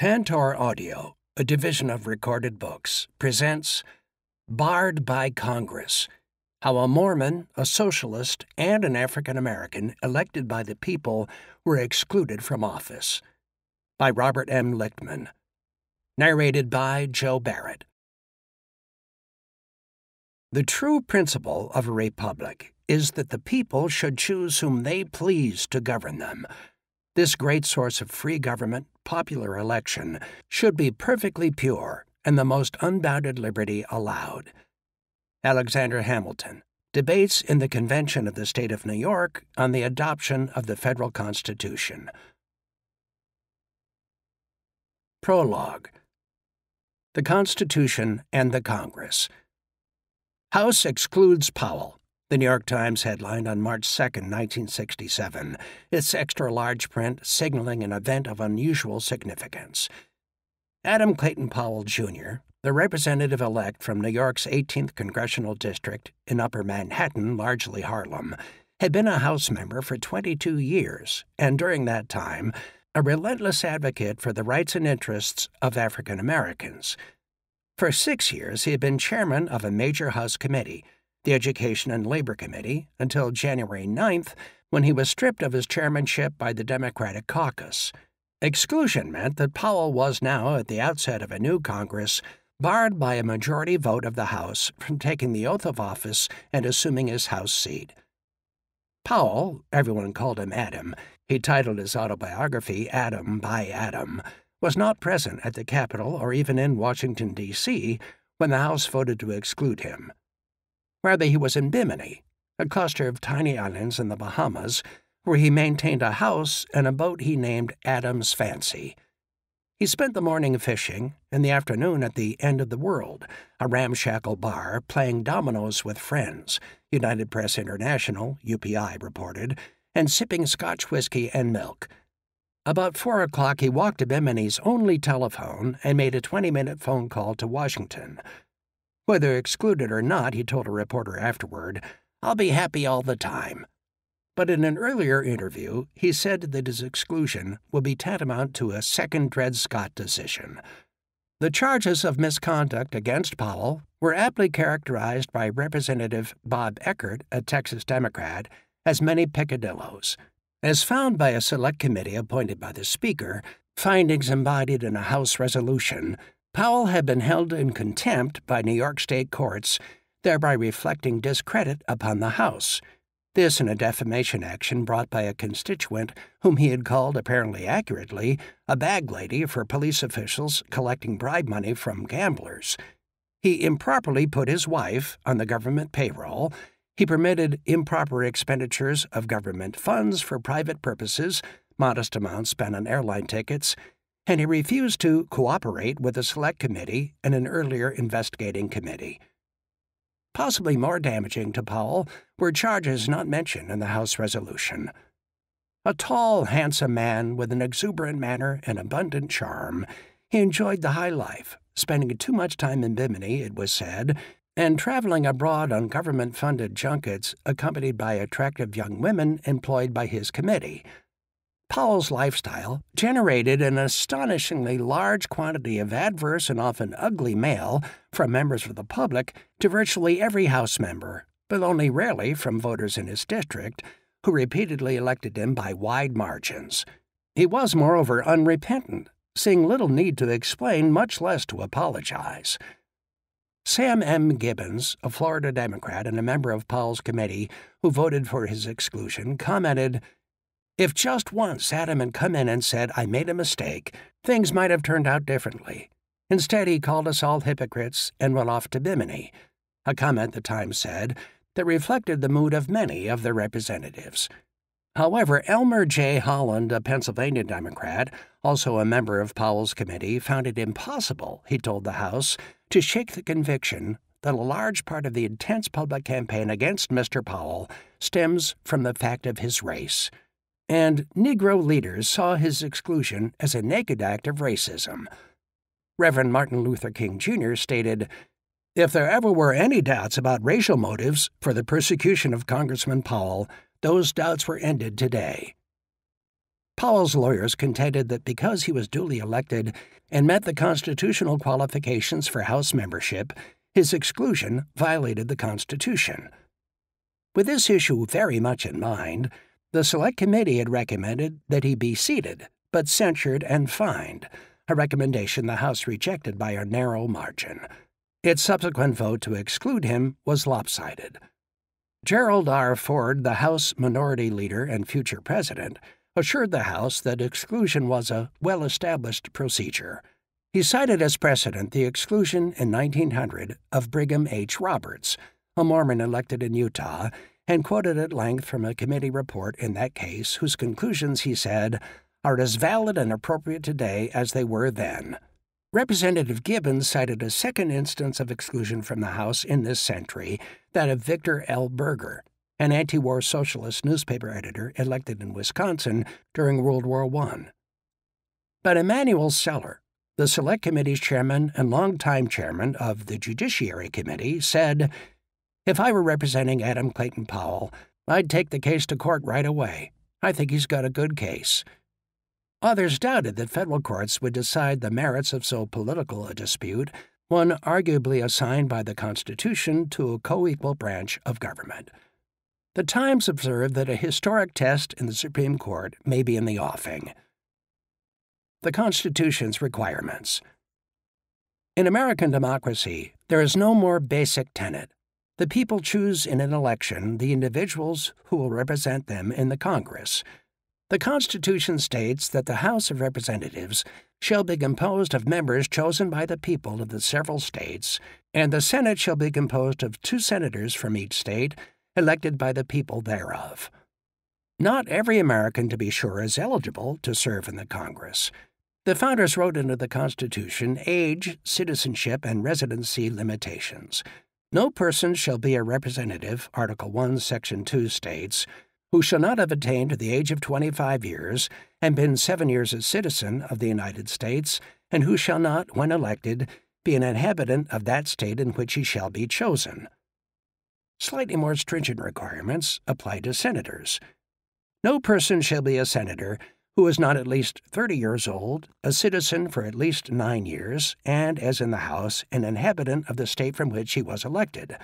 Tantor Audio, a division of recorded books, presents Barred by Congress How a Mormon, a Socialist, and an African American elected by the people were excluded from office. By Robert M. Lichtman. Narrated by Joe Barrett. The true principle of a republic is that the people should choose whom they please to govern them. This great source of free government popular election should be perfectly pure and the most unbounded liberty allowed. Alexander Hamilton debates in the Convention of the State of New York on the adoption of the federal Constitution. Prologue The Constitution and the Congress. House excludes Powell. The New York Times headlined on March 2, 1967, its extra large print signaling an event of unusual significance. Adam Clayton Powell, Jr., the representative elect from New York's 18th Congressional District in Upper Manhattan, largely Harlem, had been a House member for 22 years, and during that time, a relentless advocate for the rights and interests of African Americans. For six years, he had been chairman of a major House committee the Education and Labor Committee until January 9th, when he was stripped of his chairmanship by the Democratic caucus. Exclusion meant that Powell was now, at the outset of a new Congress, barred by a majority vote of the House from taking the oath of office and assuming his House seat. Powell, everyone called him Adam, he titled his autobiography Adam by Adam, was not present at the Capitol or even in Washington, D.C., when the House voted to exclude him. Rather, he was in Bimini, a cluster of tiny islands in the Bahamas, where he maintained a house and a boat he named Adam's Fancy. He spent the morning fishing and the afternoon at the End of the World, a ramshackle bar, playing dominoes with friends, United Press International, UPI reported, and sipping Scotch whiskey and milk. About four o'clock, he walked to Bimini's only telephone and made a 20 minute phone call to Washington. Whether excluded or not, he told a reporter afterward, I'll be happy all the time. But in an earlier interview, he said that his exclusion would be tantamount to a second Dred Scott decision. The charges of misconduct against Powell were aptly characterized by Representative Bob Eckhardt, a Texas Democrat, as many peccadillos. As found by a select committee appointed by the Speaker, findings embodied in a House resolution Powell had been held in contempt by New York state courts, thereby reflecting discredit upon the House. This in a defamation action brought by a constituent whom he had called, apparently accurately, a bag lady for police officials collecting bribe money from gamblers. He improperly put his wife on the government payroll. He permitted improper expenditures of government funds for private purposes, modest amounts spent on airline tickets, and he refused to cooperate with the Select Committee and an earlier investigating committee. Possibly more damaging to Powell were charges not mentioned in the House resolution. A tall, handsome man with an exuberant manner and abundant charm, he enjoyed the high life, spending too much time in Bimini, it was said, and traveling abroad on government funded junkets accompanied by attractive young women employed by his committee. Powell's lifestyle generated an astonishingly large quantity of adverse and often ugly mail from members of the public to virtually every House member, but only rarely from voters in his district, who repeatedly elected him by wide margins. He was, moreover, unrepentant, seeing little need to explain, much less to apologize. Sam M. Gibbons, a Florida Democrat and a member of Powell's committee who voted for his exclusion, commented, if just once Adam had come in and said, I made a mistake, things might have turned out differently. Instead, he called us all hypocrites and went off to Bimini, a comment the Times said that reflected the mood of many of the representatives. However, Elmer J. Holland, a Pennsylvania Democrat, also a member of Powell's committee, found it impossible, he told the House, to shake the conviction that a large part of the intense public campaign against Mr. Powell stems from the fact of his race and Negro leaders saw his exclusion as a naked act of racism. Reverend Martin Luther King Jr. stated, If there ever were any doubts about racial motives for the persecution of Congressman Powell, those doubts were ended today. Powell's lawyers contended that because he was duly elected and met the constitutional qualifications for House membership, his exclusion violated the Constitution. With this issue very much in mind, the Select Committee had recommended that he be seated, but censured and fined, a recommendation the House rejected by a narrow margin. Its subsequent vote to exclude him was lopsided. Gerald R. Ford, the House Minority Leader and future President, assured the House that exclusion was a well established procedure. He cited as precedent the exclusion in 1900 of Brigham H. Roberts, a Mormon elected in Utah, and quoted at length from a committee report in that case, whose conclusions, he said, are as valid and appropriate today as they were then. Representative Gibbons cited a second instance of exclusion from the House in this century, that of Victor L. Berger, an anti war socialist newspaper editor elected in Wisconsin during World War I. But Emanuel Celler, the Select Committee's chairman and longtime chairman of the Judiciary Committee, said, If I were representing Adam Clayton Powell, I'd take the case to court right away. I think he's got a good case. Others doubted that federal courts would decide the merits of so political a dispute, one arguably assigned by the Constitution to a co equal branch of government. The Times observed that a historic test in the Supreme Court may be in the offing. The Constitution's requirements. In American democracy, there is no more basic tenet. The people choose in an election the individuals who will represent them in the Congress. The Constitution states that the House of Representatives shall be composed of members chosen by the people of the several states, and the Senate shall be composed of two senators from each state elected by the people thereof. Not every American, to be sure, is eligible to serve in the Congress. The founders wrote into the Constitution age, citizenship, and residency limitations. No person shall be a representative, Article 1, Section 2 states, who shall not have attained the age of 25 years and been seven years a citizen of the United States, and who shall not, when elected, be an inhabitant of that state in which he shall be chosen. Slightly more stringent requirements apply to senators. No person shall be a senator who is not at least 30 years old, a citizen for at least nine years, and, as in the House, an inhabitant of the state from which he was elected.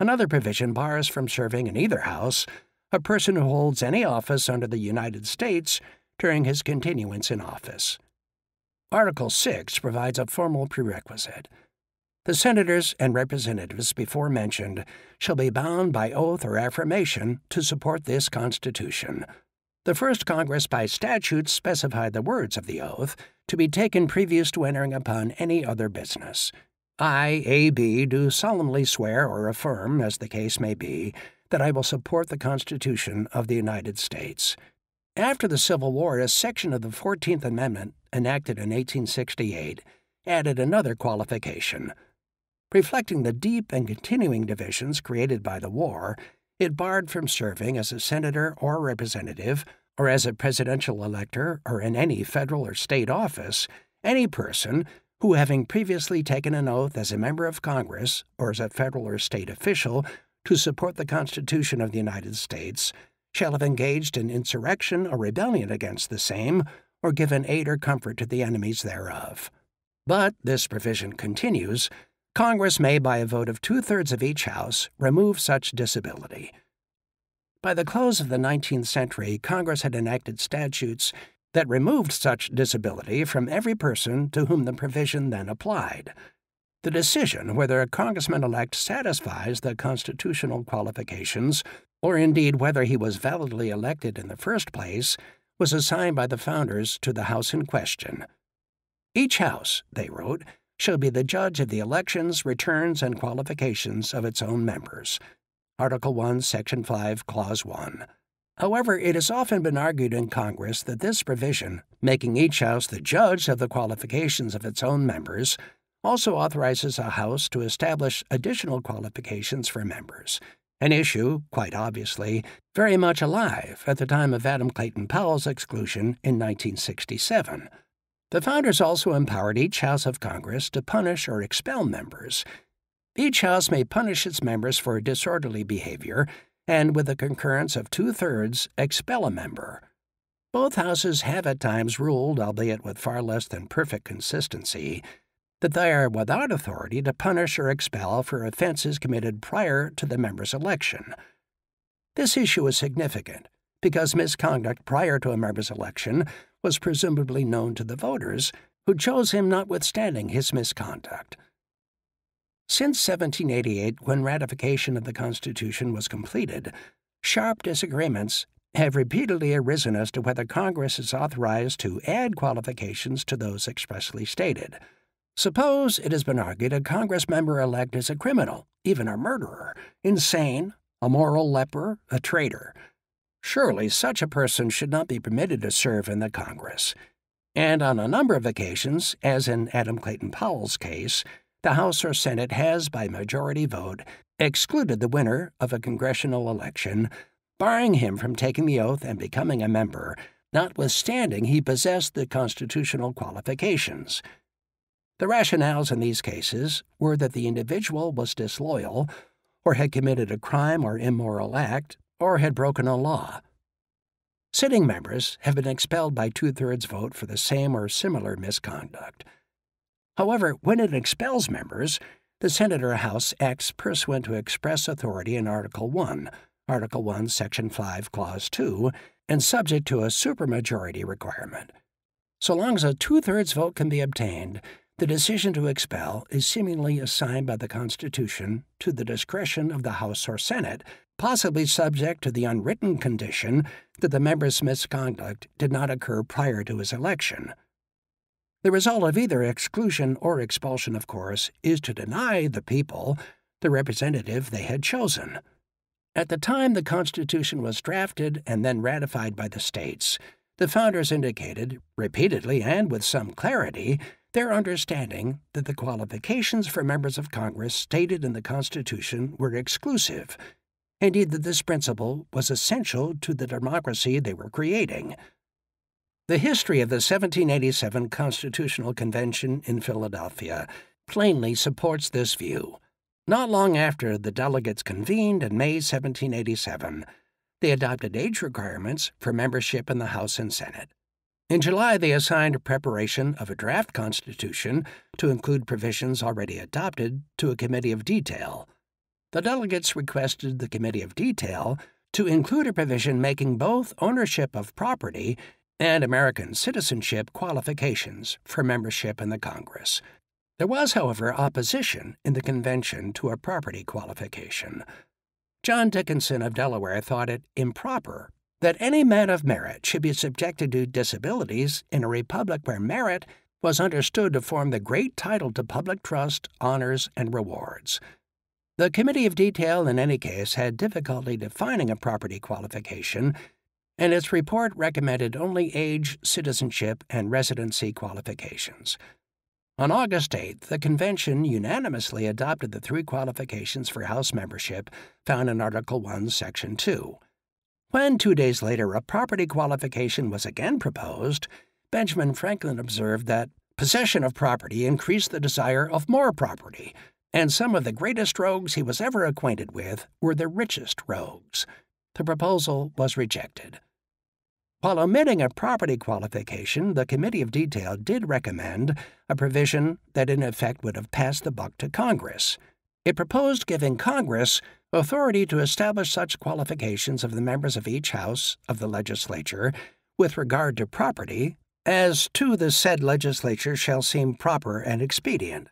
Another provision bars from serving in either House a person who holds any office under the United States during his continuance in office. Article 6 provides a formal prerequisite. The senators and representatives before mentioned shall be bound by oath or affirmation to support this Constitution. The first Congress by statute specified the words of the oath to be taken previous to entering upon any other business. I, A.B., do solemnly swear or affirm, as the case may be, that I will support the Constitution of the United States. After the Civil War, a section of the 14th Amendment, enacted in 1868, added another qualification Reflecting the deep and continuing divisions created by the war, it barred from serving as a senator or representative, or as a presidential elector, or in any federal or state office, any person who, having previously taken an oath as a member of Congress or as a federal or state official to support the Constitution of the United States, shall have engaged in insurrection or rebellion against the same, or given aid or comfort to the enemies thereof. But this provision continues Congress may, by a vote of two thirds of each House, remove such disability. By the close of the 19th century, Congress had enacted statutes that removed such disability from every person to whom the provision then applied. The decision whether a congressman elect satisfies the constitutional qualifications, or indeed whether he was validly elected in the first place, was assigned by the founders to the House in question. Each House, they wrote, shall be the judge of the elections, returns, and qualifications of its own members. Article 1, Section 5, Clause 1. However, it has often been argued in Congress that this provision, making each House the judge of the qualifications of its own members, also authorizes a House to establish additional qualifications for members, an issue, quite obviously, very much alive at the time of Adam Clayton Powell's exclusion in 1967. The founders also empowered each House of Congress to punish or expel members. Each House may punish its members for disorderly behavior and, with the concurrence of two thirds, expel a member. Both houses have at times ruled, albeit with far less than perfect consistency, that they are without authority to punish or expel for offenses committed prior to the member's election. This issue is significant because misconduct prior to a member's election was presumably known to the voters, who chose him notwithstanding his misconduct. Since 1788, when ratification of the Constitution was completed, sharp disagreements have repeatedly arisen as to whether Congress is authorized to add qualifications to those expressly stated. Suppose, it has been argued, a Congress member elect is a criminal, even a murderer, insane, a moral leper, a traitor. Surely such a person should not be permitted to serve in the Congress. And on a number of occasions, as in Adam Clayton Powell's case, the House or Senate has, by majority vote, excluded the winner of a congressional election, barring him from taking the oath and becoming a member, notwithstanding he possessed the constitutional qualifications. The rationales in these cases were that the individual was disloyal, or had committed a crime or immoral act, or had broken a law. Sitting members have been expelled by two thirds vote for the same or similar misconduct. However, when it expels members, the Senate or House acts pursuant to express authority in Article 1, Article 1, Section 5, Clause 2, and subject to a supermajority requirement. So long as a two thirds vote can be obtained, the decision to expel is seemingly assigned by the Constitution to the discretion of the House or Senate, possibly subject to the unwritten condition that the member's misconduct did not occur prior to his election. The result of either exclusion or expulsion, of course, is to deny the people the representative they had chosen. At the time the Constitution was drafted and then ratified by the states, the founders indicated, repeatedly and with some clarity, their understanding that the qualifications for members of Congress stated in the Constitution were exclusive, indeed, that this principle was essential to the democracy they were creating. The history of the 1787 Constitutional Convention in Philadelphia plainly supports this view. Not long after the delegates convened in May 1787, they adopted age requirements for membership in the House and Senate. In July, they assigned preparation of a draft constitution to include provisions already adopted to a committee of detail. The delegates requested the committee of detail to include a provision making both ownership of property and American citizenship qualifications for membership in the Congress. There was, however, opposition in the convention to a property qualification. John Dickinson of Delaware thought it improper that any man of merit should be subjected to disabilities in a republic where merit was understood to form the great title to public trust, honors, and rewards. The Committee of Detail, in any case, had difficulty defining a property qualification and its report recommended only age, citizenship, and residency qualifications. On August 8th, the convention unanimously adopted the three qualifications for House membership found in Article 1, Section 2. When two days later a property qualification was again proposed, Benjamin Franklin observed that possession of property increased the desire of more property, and some of the greatest rogues he was ever acquainted with were the richest rogues. The proposal was rejected. While omitting a property qualification, the Committee of Detail did recommend a provision that in effect would have passed the buck to Congress. It proposed giving Congress authority to establish such qualifications of the members of each House of the legislature with regard to property as to the said legislature shall seem proper and expedient.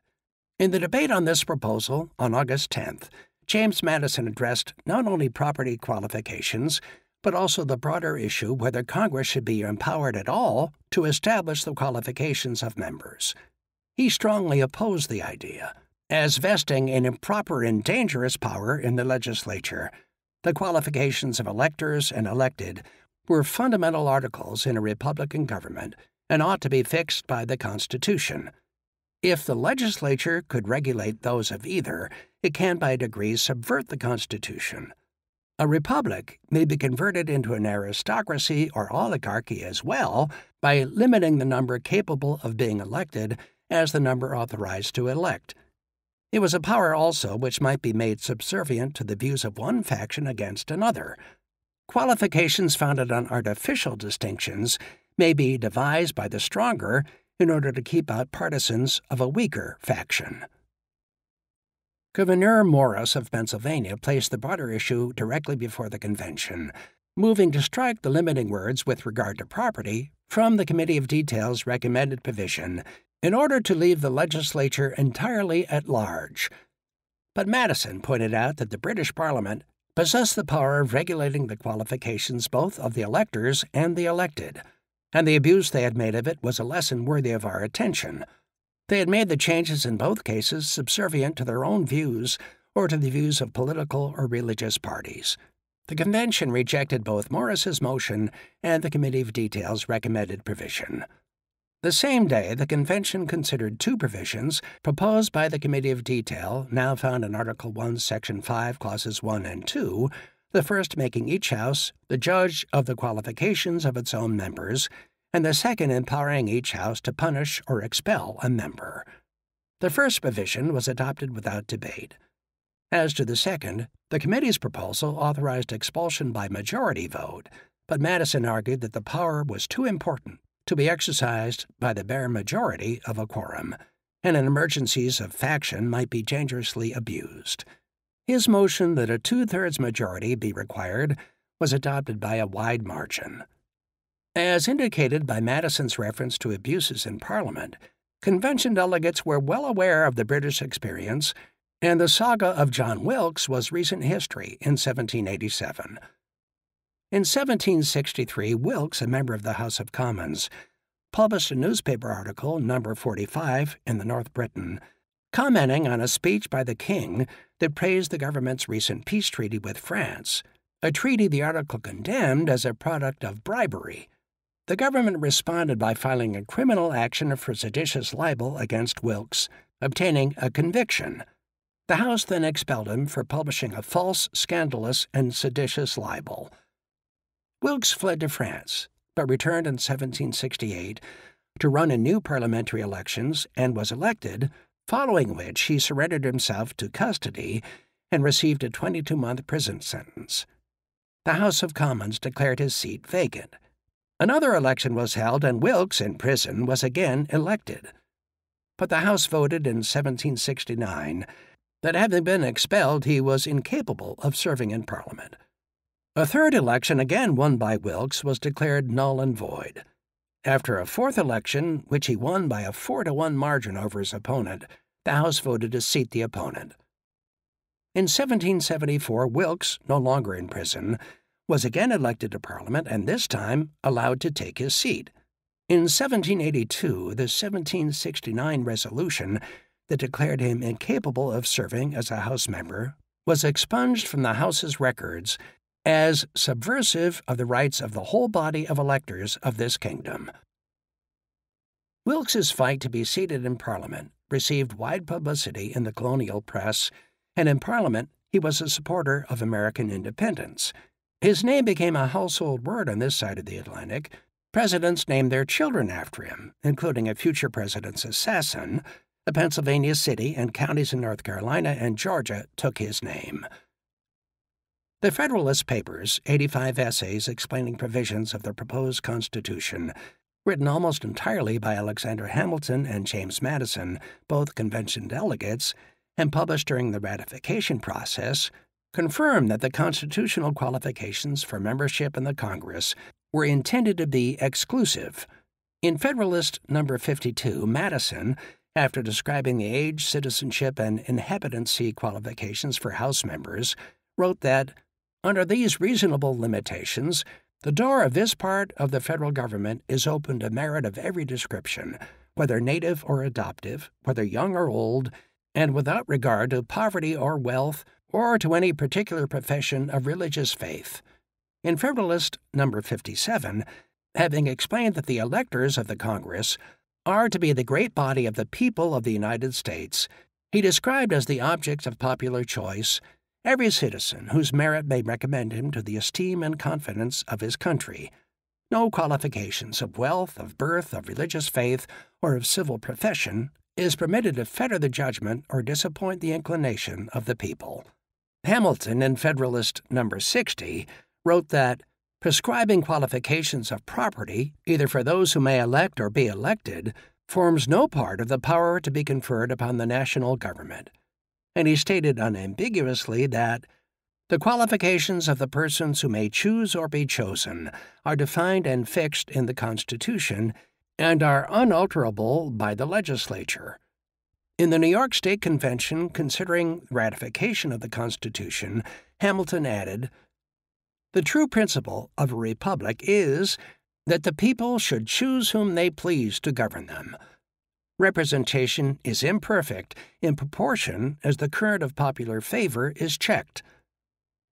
In the debate on this proposal on August 10th, James Madison addressed not only property qualifications, but also the broader issue whether Congress should be empowered at all to establish the qualifications of members. He strongly opposed the idea, as vesting an improper and dangerous power in the legislature. The qualifications of electors and elected were fundamental articles in a Republican government and ought to be fixed by the Constitution. If the legislature could regulate those of either, it can by degrees subvert the Constitution. A republic may be converted into an aristocracy or oligarchy as well by limiting the number capable of being elected as the number authorized to elect. It was a power also which might be made subservient to the views of one faction against another. qualifications founded on artificial distinctions may be devised by the stronger in order to keep out partisans of a weaker faction. Gouverneur Morris of Pennsylvania placed the broader issue directly before the convention, moving to strike the limiting words with regard to property from the Committee of Details recommended provision in order to leave the legislature entirely at large. But Madison pointed out that the British Parliament possessed the power of regulating the qualifications both of the electors and the elected, and the abuse they had made of it was a lesson worthy of our attention. They had made the changes in both cases subservient to their own views or to the views of political or religious parties. The convention rejected both Morris's motion and the Committee of Details recommended provision. The same day, the convention considered two provisions proposed by the Committee of Detail, now found in Article 1, Section 5, Clauses 1 and 2, the first making each House the judge of the qualifications of its own members, and the second empowering each House to punish or expel a member. The first provision was adopted without debate. As to the second, the committee's proposal authorized expulsion by majority vote, but Madison argued that the power was too important to be exercised by the bare majority of a quorum, and in emergencies of faction might be dangerously abused. His motion that a two thirds majority be required was adopted by a wide margin. As indicated by Madison's reference to abuses in Parliament, convention delegates were well aware of the British experience, and the saga of John Wilkes was recent history in 1787. In 1763, Wilkes, a member of the House of Commons, published a newspaper article, number 45, in the North Briton, commenting on a speech by the king that praised the government's recent peace treaty with France, a treaty the article condemned as a product of bribery. The government responded by filing a criminal action for seditious libel against Wilkes, obtaining a conviction. The House then expelled him for publishing a false, scandalous, and seditious libel. Wilkes fled to France, but returned in 1768 to run in new parliamentary elections and was elected, following which he surrendered himself to custody and received a 22 month prison sentence. The House of Commons declared his seat vacant. Another election was held, and Wilkes, in prison, was again elected. But the House voted in 1769 that having been expelled, he was incapable of serving in Parliament. A third election, again won by Wilkes, was declared null and void. After a fourth election, which he won by a four to one margin over his opponent, the House voted to seat the opponent. In 1774, Wilkes, no longer in prison, was again elected to Parliament and this time allowed to take his seat. In 1782, the 1769 resolution that declared him incapable of serving as a House member was expunged from the House's records as subversive of the rights of the whole body of electors of this kingdom. Wilkes's fight to be seated in Parliament received wide publicity in the colonial press, and in Parliament he was a supporter of American independence. His name became a household word on this side of the Atlantic. Presidents named their children after him, including a future president's assassin. The Pennsylvania city and counties in North Carolina and Georgia took his name. The Federalist Papers, 85 essays explaining provisions of the proposed Constitution, written almost entirely by Alexander Hamilton and James Madison, both convention delegates, and published during the ratification process, confirmed that the constitutional qualifications for membership in the Congress were intended to be exclusive. In Federalist Number 52, Madison, after describing the age, citizenship, and inhabitancy qualifications for House members, wrote that, under these reasonable limitations, the door of this part of the federal government is open to merit of every description, whether native or adoptive, whether young or old, and without regard to poverty or wealth or to any particular profession of religious faith. In Federalist number 57, having explained that the electors of the Congress are to be the great body of the people of the United States, he described as the object of popular choice every citizen whose merit may recommend him to the esteem and confidence of his country. No qualifications of wealth, of birth, of religious faith, or of civil profession is permitted to fetter the judgment or disappoint the inclination of the people. Hamilton in Federalist number 60 wrote that prescribing qualifications of property, either for those who may elect or be elected, forms no part of the power to be conferred upon the national government. And he stated unambiguously that the qualifications of the persons who may choose or be chosen are defined and fixed in the Constitution and are unalterable by the legislature. In the New York State Convention considering ratification of the Constitution, Hamilton added The true principle of a republic is that the people should choose whom they please to govern them. Representation is imperfect in proportion as the current of popular favor is checked.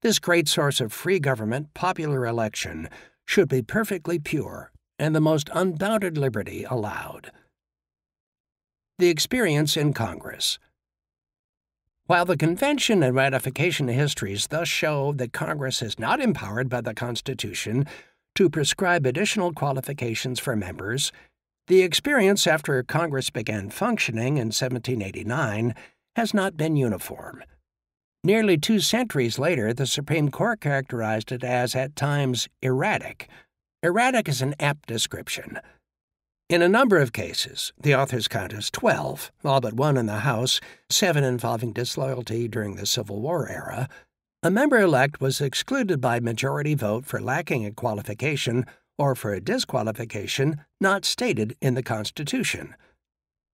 This great source of free government, popular election, should be perfectly pure and the most unbounded liberty allowed. The experience in Congress. While the convention and ratification histories thus show that Congress is not empowered by the Constitution to prescribe additional qualifications for members, the experience after Congress began functioning in 1789 has not been uniform. Nearly two centuries later, the Supreme Court characterized it as at times erratic. Erratic is an apt description. In a number of cases, the authors count as 12, all but one in the House, seven involving disloyalty during the Civil War era, a member elect was excluded by majority vote for lacking a qualification or for a disqualification not stated in the Constitution.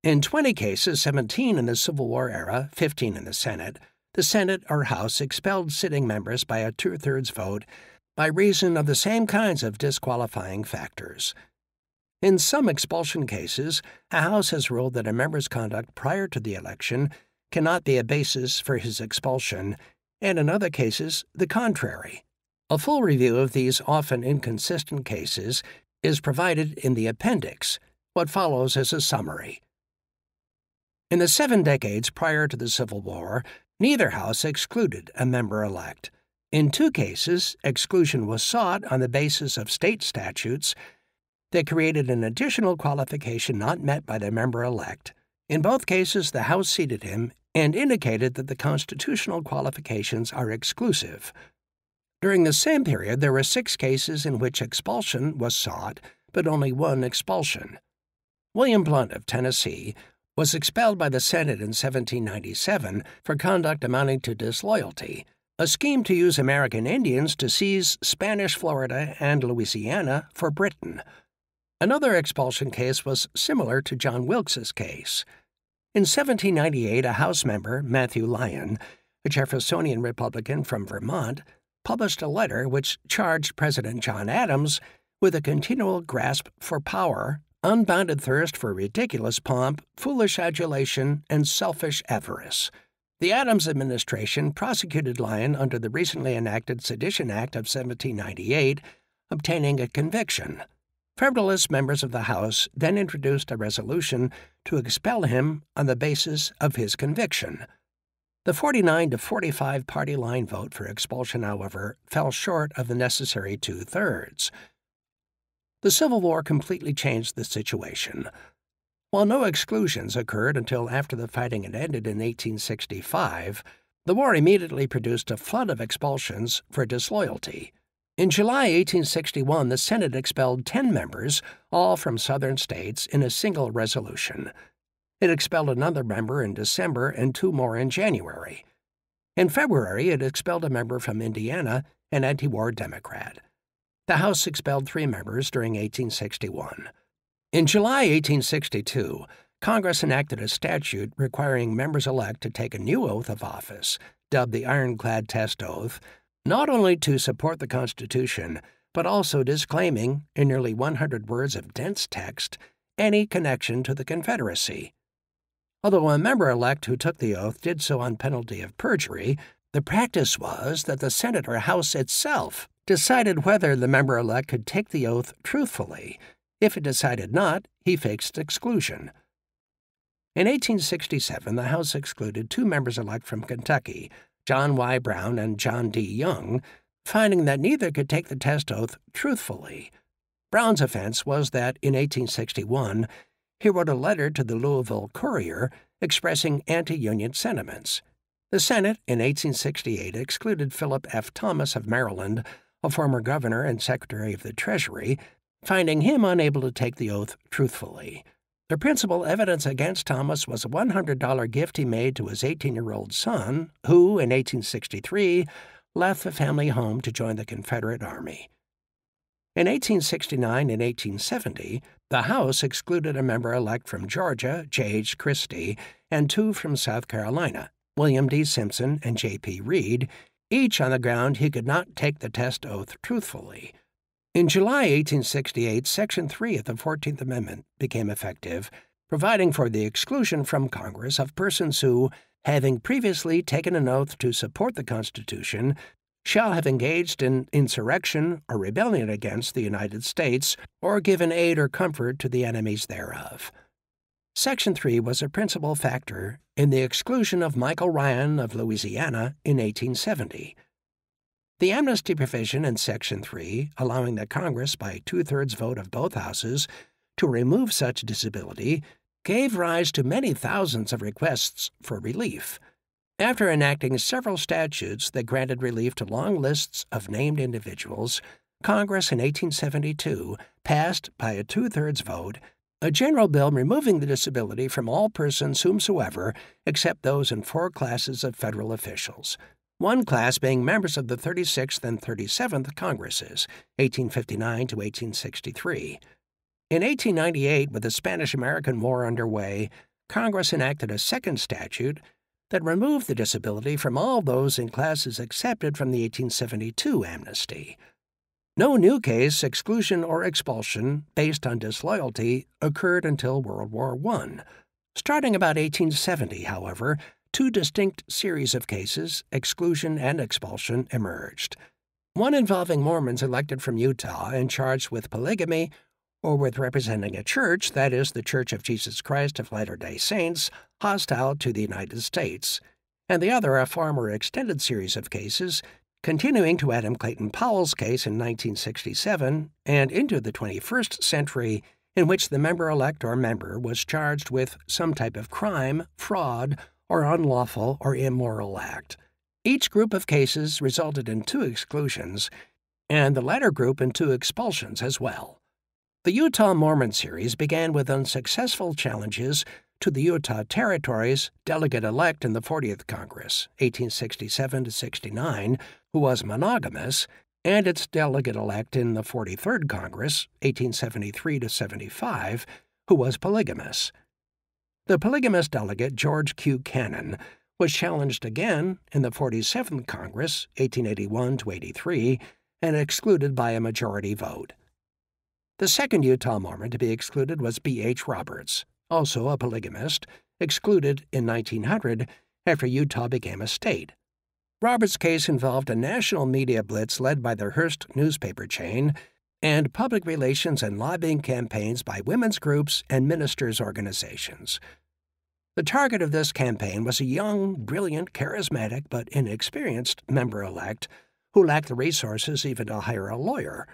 In 20 cases, 17 in the Civil War era, 15 in the Senate, the Senate or House expelled sitting members by a two thirds vote by reason of the same kinds of disqualifying factors. In some expulsion cases, a House has ruled that a member's conduct prior to the election cannot be a basis for his expulsion and in other cases, the contrary. A full review of these often inconsistent cases is provided in the appendix. What follows is a summary. In the seven decades prior to the Civil War, neither House excluded a member elect. In two cases, exclusion was sought on the basis of state statutes that created an additional qualification not met by the member elect. In both cases, the House seated him and indicated that the constitutional qualifications are exclusive. During the same period, there were six cases in which expulsion was sought, but only one expulsion. William Blount of Tennessee was expelled by the Senate in 1797 for conduct amounting to disloyalty, a scheme to use American Indians to seize Spanish Florida and Louisiana for Britain. Another expulsion case was similar to John Wilkes's case. In 1798, a House member, Matthew Lyon, a Jeffersonian Republican from Vermont, published a letter which charged President John Adams with a continual grasp for power, unbounded thirst for ridiculous pomp, foolish adulation, and selfish avarice. The Adams administration prosecuted Lyon under the recently enacted Sedition Act of 1798, obtaining a conviction. Federalist members of the House then introduced a resolution to expel him on the basis of his conviction. The 49 to 45 party line vote for expulsion, however, fell short of the necessary two thirds. The Civil War completely changed the situation. While no exclusions occurred until after the fighting had ended in 1865, the war immediately produced a flood of expulsions for disloyalty. In July 1861, the Senate expelled 10 members, all from southern states, in a single resolution. It expelled another member in December and two more in January. In February, it expelled a member from Indiana, an anti war Democrat. The House expelled three members during 1861. In July 1862, Congress enacted a statute requiring members elect to take a new oath of office, dubbed the Ironclad Test Oath, not only to support the Constitution, but also disclaiming, in nearly 100 words of dense text, any connection to the Confederacy. Although a member elect who took the oath did so on penalty of perjury, the practice was that the Senate or House itself decided whether the member elect could take the oath truthfully. If it decided not, he faced exclusion. In 1867, the House excluded two members elect from Kentucky John Y. Brown and John D. Young, finding that neither could take the test oath truthfully. Brown's offense was that in 1861 he wrote a letter to the Louisville Courier expressing anti Union sentiments. The Senate in 1868 excluded Philip F. Thomas of Maryland a former governor and secretary of the Treasury, finding him unable to take the oath truthfully. The principal evidence against Thomas was a $100 gift he made to his 18 year old son, who, in 1863, left the family home to join the Confederate Army. In 1869 and 1870, the House excluded a member elect from Georgia, J.H. Christy, and two from South Carolina, William D. Simpson and J.P. Reed, each on the ground he could not take the test oath truthfully. In July 1868, Section 3 of the 14th Amendment became effective, providing for the exclusion from Congress of persons who, having previously taken an oath to support the Constitution, shall have engaged in insurrection or rebellion against the United States or given aid or comfort to the enemies thereof. Section 3 was a principal factor in the exclusion of Michael Ryan of Louisiana in 1870. The amnesty provision in Section 3, allowing the Congress by two thirds vote of both houses to remove such disability, gave rise to many thousands of requests for relief. After enacting several statutes that granted relief to long lists of named individuals, Congress in 1872 passed by a two thirds vote a general bill removing the disability from all persons whomsoever except those in four classes of federal officials one class being members of the 36th and 37th Congresses, 1859 to 1863. In 1898, with the Spanish American War underway, Congress enacted a second statute that removed the disability from all those in classes excepted from the 1872 amnesty. No new case, exclusion, or expulsion based on disloyalty occurred until World War I. Starting about 1870, however, two distinct series of cases, exclusion and expulsion, emerged. One involving Mormons elected from Utah and charged with polygamy or with representing a church, that is, the Church of Jesus Christ of Latter day Saints, hostile to the United States, and the other a far more extended series of cases, continuing to Adam Clayton Powell's case in 1967 and into the 21st century, in which the member elect or member was charged with some type of crime, fraud, or unlawful or immoral act. Each group of cases resulted in two exclusions, and the latter group in two expulsions as well. The Utah Mormon series began with unsuccessful challenges to the Utah Territory's delegate elect in the 40th Congress, 1867 to 69, who was monogamous, and its delegate elect in the 43rd Congress, 1873 to 75, who was polygamous. The polygamous delegate, George Q. Cannon, was challenged again in the 47th Congress, 1881 to 83, and excluded by a majority vote. The second Utah Mormon to be excluded was B. H. Roberts, also a polygamist, excluded in 1900 after Utah became a state. Roberts' case involved a national media blitz led by the Hearst newspaper chain and public relations and lobbying campaigns by women's groups and ministers' organizations. The target of this campaign was a young, brilliant, charismatic, but inexperienced member elect who lacked the resources even to hire a lawyer.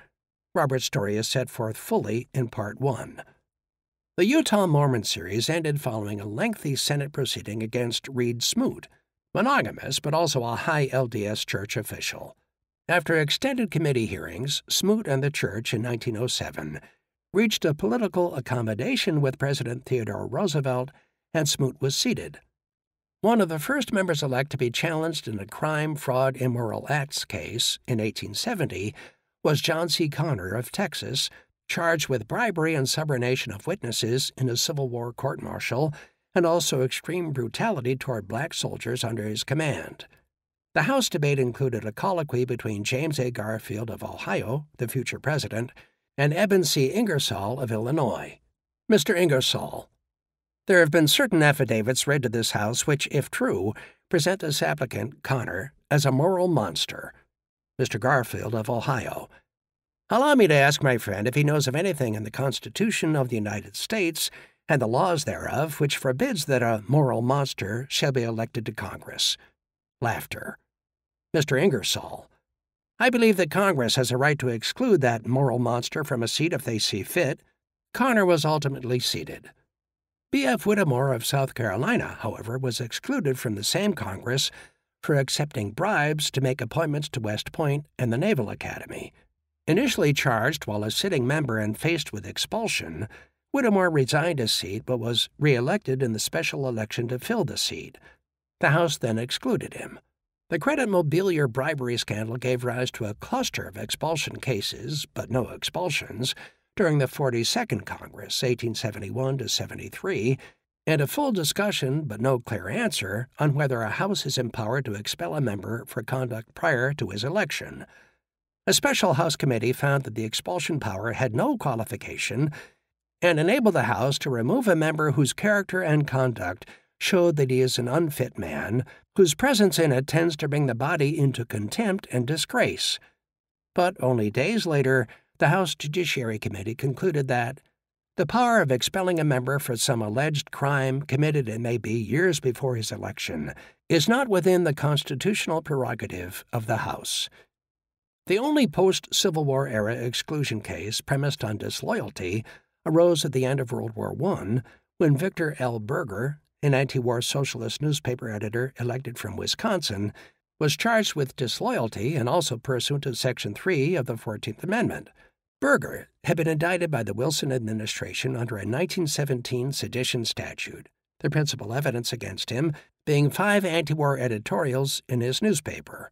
Roberts' story is set forth fully in Part 1. The Utah Mormon series ended following a lengthy Senate proceeding against Reed Smoot, monogamous but also a high LDS church official. After extended committee hearings, Smoot and the church in 1907 reached a political accommodation with President Theodore Roosevelt and Smoot was seated. One of the first members elect to be challenged in a crime, fraud, immoral acts case in 1870 was John C. Conner of Texas, charged with bribery and subornation of witnesses in a Civil War court martial and also extreme brutality toward black soldiers under his command. The House debate included a colloquy between James A. Garfield of Ohio, the future president, and Eben C. Ingersoll of Illinois. Mr. Ingersoll, there have been certain affidavits read to this House which, if true, present this applicant, Conner, as a moral monster. Mr. Garfield of Ohio. Allow me to ask my friend if he knows of anything in the Constitution of the United States and the laws thereof which forbids that a moral monster shall be elected to Congress. Laughter. Mr. Ingersoll. I believe that Congress has a right to exclude that moral monster from a seat if they see fit. Conner was ultimately seated. B.F. Whittemore of South Carolina, however, was excluded from the same Congress for accepting bribes to make appointments to West Point and the Naval Academy. Initially charged while a sitting member and faced with expulsion, Whittemore resigned his seat but was re-elected in the special election to fill the seat. The House then excluded him. The credit mobilier bribery scandal gave rise to a cluster of expulsion cases, but no expulsions, during the 42nd Congress, 1871 to 73, and a full discussion, but no clear answer, on whether a House is empowered to expel a member for conduct prior to his election. A special House committee found that the expulsion power had no qualification and enable the House to remove a member whose character and conduct showed that he is an unfit man, whose presence in it tends to bring the body into contempt and disgrace. But only days later, the House Judiciary Committee concluded that the power of expelling a member for some alleged crime committed it may be years before his election is not within the constitutional prerogative of the House. The only post Civil War era exclusion case premised on disloyalty arose at the end of World War I when Victor L. Berger, an anti war socialist newspaper editor elected from Wisconsin, was charged with disloyalty and also pursuant to Section 3 of the 14th Amendment. Berger had been indicted by the Wilson administration under a 1917 sedition statute, the principal evidence against him being five anti war editorials in his newspaper.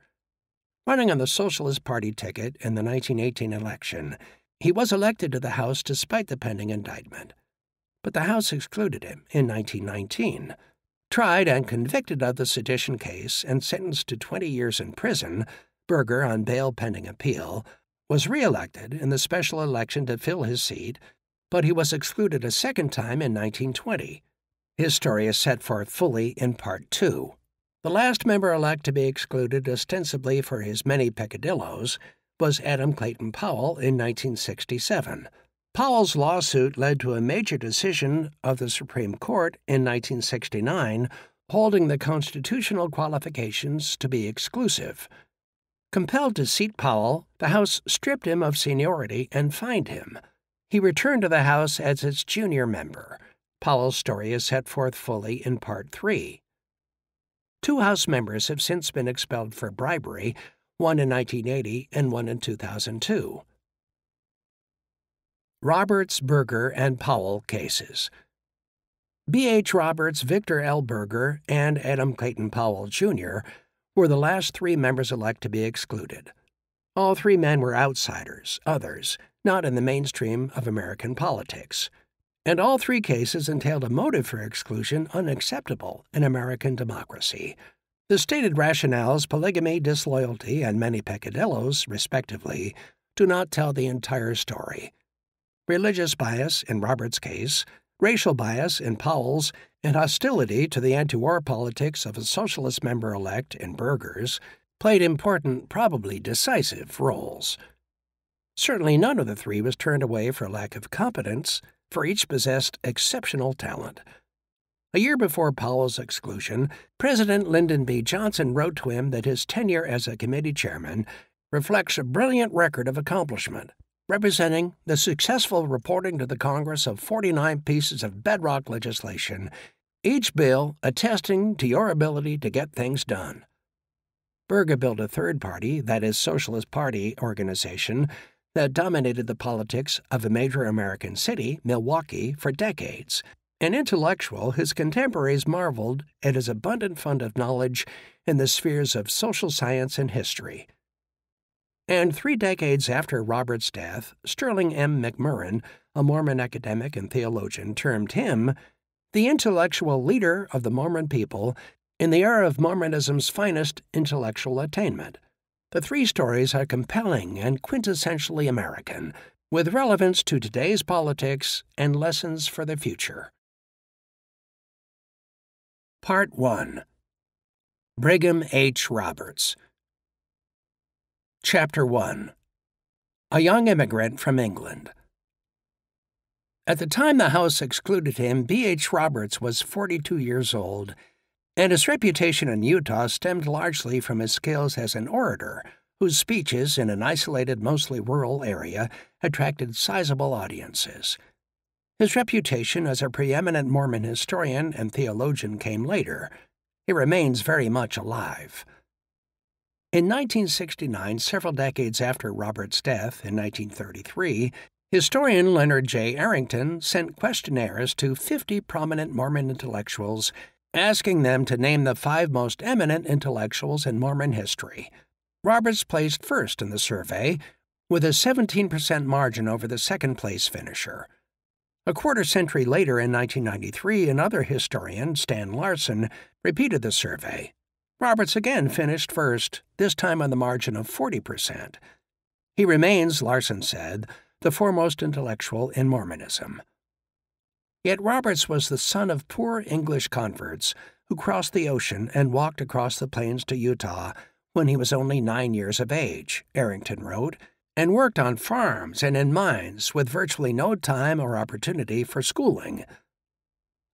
Running on the Socialist Party ticket in the 1918 election, he was elected to the House despite the pending indictment, but the House excluded him in 1919. Tried and convicted of the sedition case and sentenced to 20 years in prison, Berger, on bail pending appeal, was re-elected in the special election to fill his seat, but he was excluded a second time in 1920. His story is set forth fully in Part 2. The last member elect to be excluded ostensibly for his many peccadilloes was Adam Clayton Powell in 1967. Powell's lawsuit led to a major decision of the Supreme Court in 1969 holding the constitutional qualifications to be exclusive. Compelled to seat Powell, the House stripped him of seniority and fined him. He returned to the House as its junior member. Powell's story is set forth fully in Part 3. Two House members have since been expelled for bribery one in 1980 and one in 2002. Roberts, Berger, and Powell cases. B.H. Roberts, Victor L. Berger, and Adam Clayton Powell, Jr. were the last three members elect to be excluded. All three men were outsiders, others, not in the mainstream of American politics. And all three cases entailed a motive for exclusion unacceptable in American democracy. The stated rationales, polygamy, disloyalty, and many peccadillos, respectively, do not tell the entire story. Religious bias in Roberts' case, racial bias in Powell's, and hostility to the anti war politics of a socialist member elect in Berger's played important, probably decisive, roles. Certainly none of the three was turned away for lack of competence, for each possessed exceptional talent. A year before Powell's exclusion, President Lyndon B. Johnson wrote to him that his tenure as a committee chairman reflects a brilliant record of accomplishment, representing the successful reporting to the Congress of 49 pieces of bedrock legislation, each bill attesting to your ability to get things done. Berger built a third party, that is, Socialist Party organization, that dominated the politics of a major American city, Milwaukee, for decades an intellectual, his contemporaries marveled at his abundant fund of knowledge in the spheres of social science and history. And three decades after Roberts' death, Sterling M. McMurrin, a Mormon academic and theologian, termed him the intellectual leader of the Mormon people in the era of Mormonism's finest intellectual attainment. The three stories are compelling and quintessentially American, with relevance to today's politics and lessons for the future. Part 1 Brigham H. Roberts Chapter 1 A Young Immigrant from England. At the time the House excluded him, B. H. Roberts was 42 years old, and his reputation in Utah stemmed largely from his skills as an orator, whose speeches in an isolated, mostly rural area attracted sizable audiences. His reputation as a preeminent Mormon historian and theologian came later. He remains very much alive. In 1969, several decades after Roberts' death in 1933, historian Leonard J. Arrington sent questionnaires to 50 prominent Mormon intellectuals asking them to name the five most eminent intellectuals in Mormon history. Roberts placed first in the survey, with a 17% margin over the second place finisher. A quarter century later, in 1993, another historian, Stan Larson, repeated the survey. Roberts again finished first, this time on the margin of 40%. He remains, Larson said, the foremost intellectual in Mormonism. Yet Roberts was the son of poor English converts who crossed the ocean and walked across the plains to Utah when he was only nine years of age, Arrington wrote, and worked on farms and in mines with virtually no time or opportunity for schooling.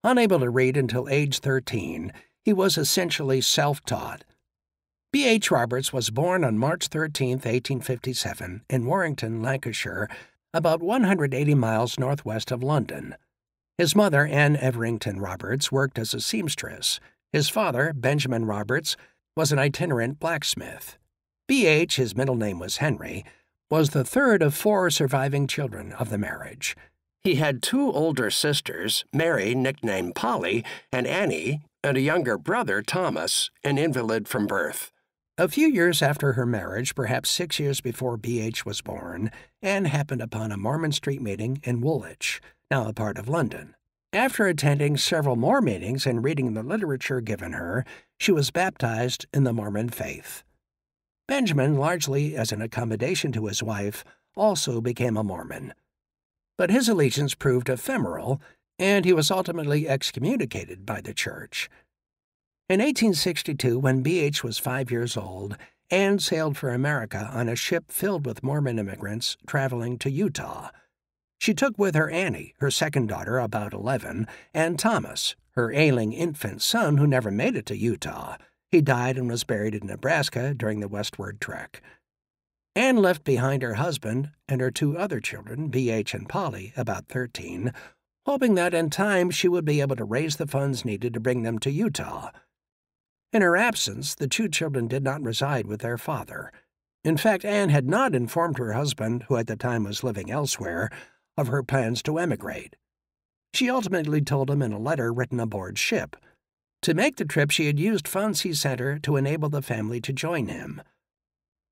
Unable to read until age 13, he was essentially self taught. B. H. Roberts was born on March 13, 1857, in Warrington, Lancashire, about 180 miles northwest of London. His mother, Anne Everington Roberts, worked as a seamstress. His father, Benjamin Roberts, was an itinerant blacksmith. B.H., his middle name was Henry, was the third of four surviving children of the marriage. He had two older sisters, Mary, nicknamed Polly, and Annie, and a younger brother, Thomas, an invalid from birth. A few years after her marriage, perhaps six years before B.H. was born, Anne happened upon a Mormon Street meeting in Woolwich, now a part of London. After attending several more meetings and reading the literature given her, she was baptized in the Mormon faith. Benjamin, largely as an accommodation to his wife, also became a Mormon. But his allegiance proved ephemeral, and he was ultimately excommunicated by the Church. In 1862, when B.H. was five years old, Anne sailed for America on a ship filled with Mormon immigrants traveling to Utah. She took with her Annie, her second daughter, about 11, and Thomas, her ailing infant son who never made it to Utah. He died and was buried in Nebraska during the westward trek. Anne left behind her husband and her two other children, B.H. and Polly, about 13, hoping that in time she would be able to raise the funds needed to bring them to Utah. In her absence, the two children did not reside with their father. In fact, Anne had not informed her husband, who at the time was living elsewhere, of her plans to emigrate. She ultimately told him in a letter written aboard ship. To make the trip, she had used funds he sent her to enable the family to join him.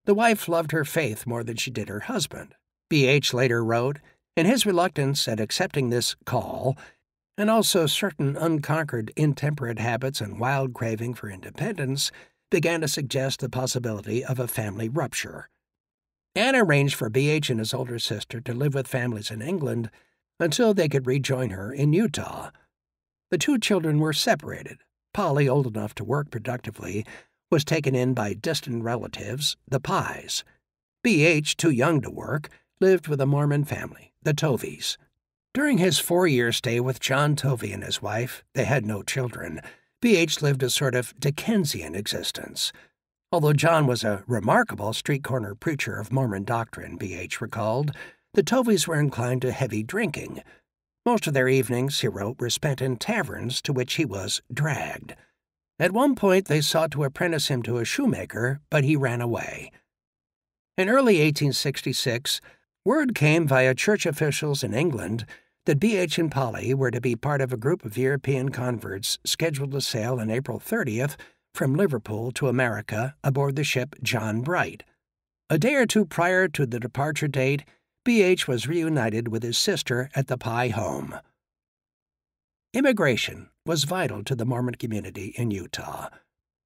The wife loved her faith more than she did her husband. B.H. later wrote, in his reluctance at accepting this call, and also certain unconquered intemperate habits and wild craving for independence, began to suggest the possibility of a family rupture. Anne arranged for B.H. and his older sister to live with families in England until they could rejoin her in Utah. The two children were separated. Polly, old enough to work productively, was taken in by distant relatives, the Pyes. B.H., too young to work, lived with a Mormon family, the Toveys. During his four year stay with John Tovey and his wife, they had no children. B.H. lived a sort of Dickensian existence. Although John was a remarkable street corner preacher of Mormon doctrine, B.H. recalled, the Toveys were inclined to heavy drinking. Most of their evenings, he wrote, were spent in taverns to which he was dragged. At one point, they sought to apprentice him to a shoemaker, but he ran away. In early 1866, word came via church officials in England that B.H. and Polly were to be part of a group of European converts scheduled to sail on April 30th from Liverpool to America aboard the ship John Bright. A day or two prior to the departure date, B.H. was reunited with his sister at the Pye home. Immigration was vital to the Mormon community in Utah.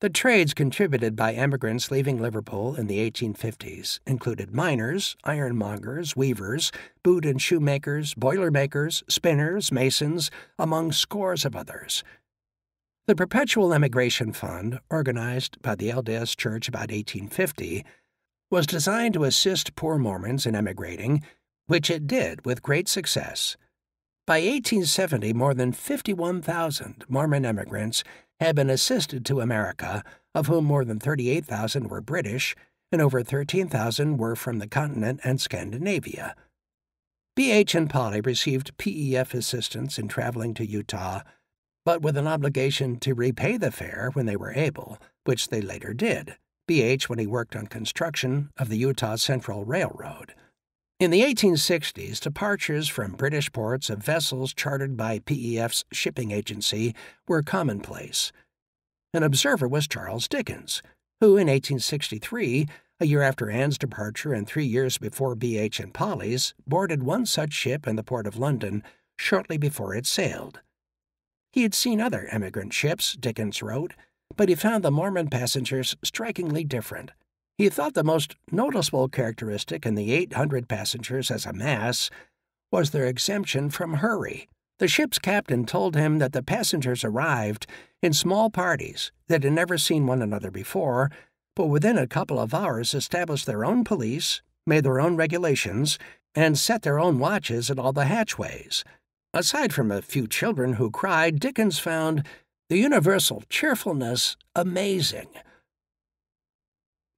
The trades contributed by emigrants leaving Liverpool in the 1850s included miners, ironmongers, weavers, boot and shoemakers, boilermakers, spinners, masons, among scores of others. The Perpetual Emigration Fund, organized by the LDS Church about 1850, was designed to assist poor Mormons in emigrating, which it did with great success. By 1870, more than 51,000 Mormon immigrants had been assisted to America, of whom more than 38,000 were British and over 13,000 were from the continent and Scandinavia. BH and Polly received PEF assistance in traveling to Utah but with an obligation to repay the fare when they were able, which they later did. BH when he worked on construction of the Utah Central Railroad. In the 1860s, departures from British ports of vessels chartered by PEF's shipping agency were commonplace. An observer was Charles Dickens, who in 1863, a year after Anne's departure and three years before B.H. and Polly's, boarded one such ship in the port of London shortly before it sailed. He had seen other emigrant ships, Dickens wrote, but he found the Mormon passengers strikingly different. He thought the most noticeable characteristic in the 800 passengers as a mass was their exemption from hurry. The ship's captain told him that the passengers arrived in small parties that had never seen one another before, but within a couple of hours established their own police, made their own regulations, and set their own watches at all the hatchways. Aside from a few children who cried, Dickens found the universal cheerfulness amazing.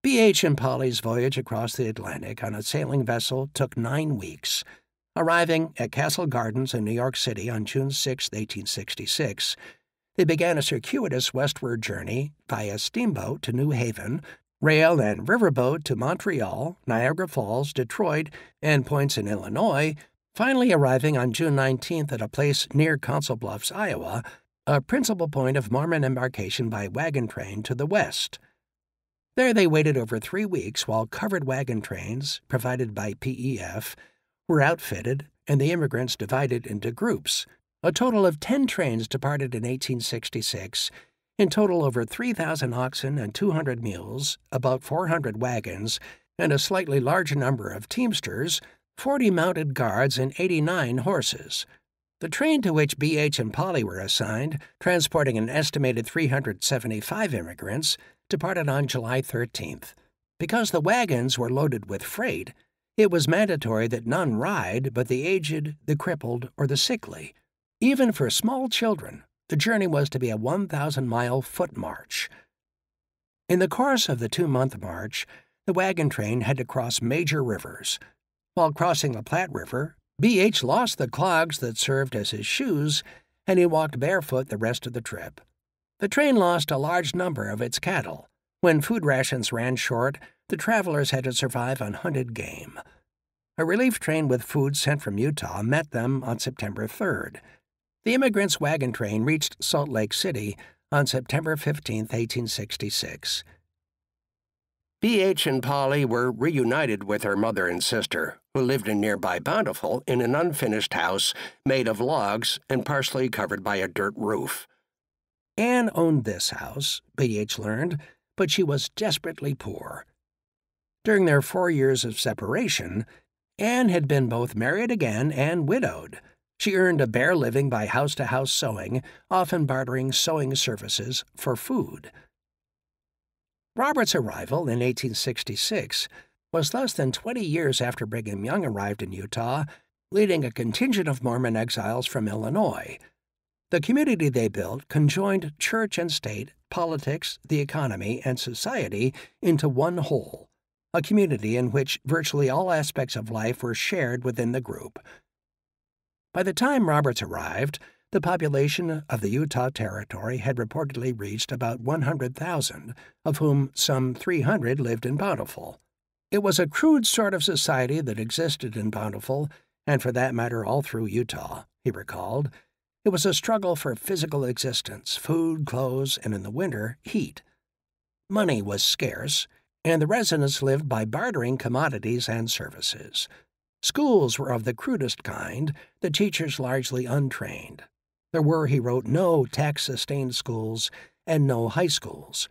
B.H. and Polly's voyage across the Atlantic on a sailing vessel took nine weeks. Arriving at Castle Gardens in New York City on June 6, 1866, they began a circuitous westward journey via steamboat to New Haven, rail and riverboat to Montreal, Niagara Falls, Detroit, and points in Illinois, finally arriving on June 19th at a place near Council Bluffs, Iowa, a principal point of Mormon embarkation by wagon train to the west. There they waited over three weeks while covered wagon trains, provided by PEF, were outfitted and the immigrants divided into groups. A total of 10 trains departed in 1866, in total over 3,000 oxen and 200 mules, about 400 wagons, and a slightly larger number of teamsters, 40 mounted guards, and 89 horses. The train to which B.H. and Polly were assigned, transporting an estimated 375 immigrants, departed on July 13th. Because the wagons were loaded with freight, it was mandatory that none ride but the aged, the crippled, or the sickly. Even for small children, the journey was to be a 1,000 mile foot march. In the course of the two month march, the wagon train had to cross major rivers. While crossing the Platte River, B.H. lost the clogs that served as his shoes, and he walked barefoot the rest of the trip. The train lost a large number of its cattle. When food rations ran short, the travelers had to survive on hunted game. A relief train with food sent from Utah met them on September 3rd. The immigrants' wagon train reached Salt Lake City on September 15, 1866. B.H. and Polly were reunited with her mother and sister, who lived in nearby Bountiful in an unfinished house made of logs and partially covered by a dirt roof. Anne owned this house, B.H. learned, but she was desperately poor. During their four years of separation, Anne had been both married again and widowed. She earned a bare living by house to house sewing, often bartering sewing services for food. Roberts' arrival in 1866 was less than 20 years after Brigham Young arrived in Utah, leading a contingent of Mormon exiles from Illinois. The community they built conjoined church and state, politics, the economy, and society into one whole, a community in which virtually all aspects of life were shared within the group. By the time Roberts arrived, the population of the Utah Territory had reportedly reached about 100,000, of whom some 300 lived in Bountiful. It was a crude sort of society that existed in Bountiful, and for that matter all through Utah, he recalled, it was a struggle for physical existence food, clothes, and in the winter, heat. Money was scarce, and the residents lived by bartering commodities and services. Schools were of the crudest kind, the teachers largely untrained. There were, he wrote, no tax sustained schools and no high schools.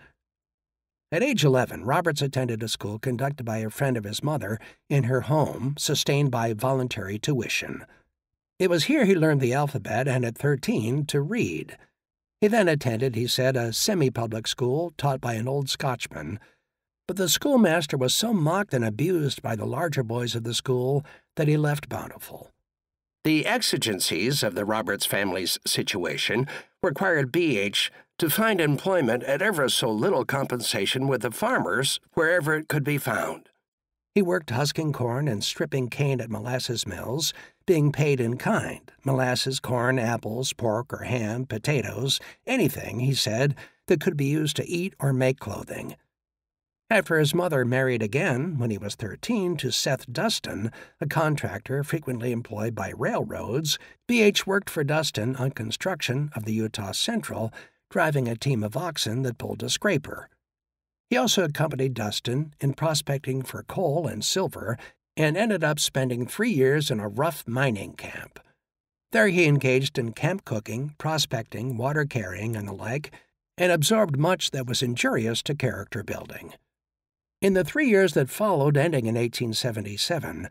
At age 11, Roberts attended a school conducted by a friend of his mother in her home, sustained by voluntary tuition. It was here he learned the alphabet and at 13 to read. He then attended, he said, a semi public school taught by an old Scotchman. But the schoolmaster was so mocked and abused by the larger boys of the school that he left Bountiful. The exigencies of the Roberts family's situation required B.H. to find employment at ever so little compensation with the farmers wherever it could be found. He worked husking corn and stripping cane at molasses mills, being paid in kind molasses, corn, apples, pork or ham, potatoes, anything, he said, that could be used to eat or make clothing. After his mother married again when he was 13 to Seth Dustin, a contractor frequently employed by railroads, B.H. worked for Dustin on construction of the Utah Central, driving a team of oxen that pulled a scraper. He also accompanied Dustin in prospecting for coal and silver and ended up spending three years in a rough mining camp. There he engaged in camp cooking, prospecting, water carrying, and the like, and absorbed much that was injurious to character building. In the three years that followed, ending in 1877,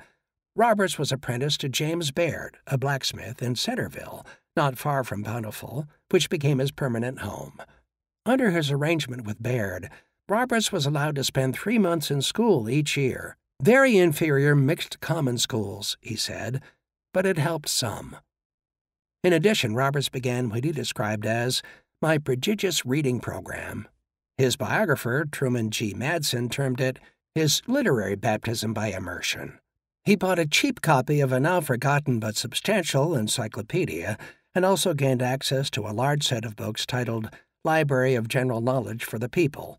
Roberts was apprenticed to James Baird, a blacksmith in Centerville, not far from Bountiful, which became his permanent home. Under his arrangement with Baird, Roberts was allowed to spend three months in school each year. Very inferior mixed common schools, he said, but it helped some. In addition, Roberts began what he described as my prodigious reading program his biographer, Truman G. Madsen, termed it his literary baptism by immersion. He bought a cheap copy of a now forgotten but substantial encyclopedia and also gained access to a large set of books titled Library of General Knowledge for the People.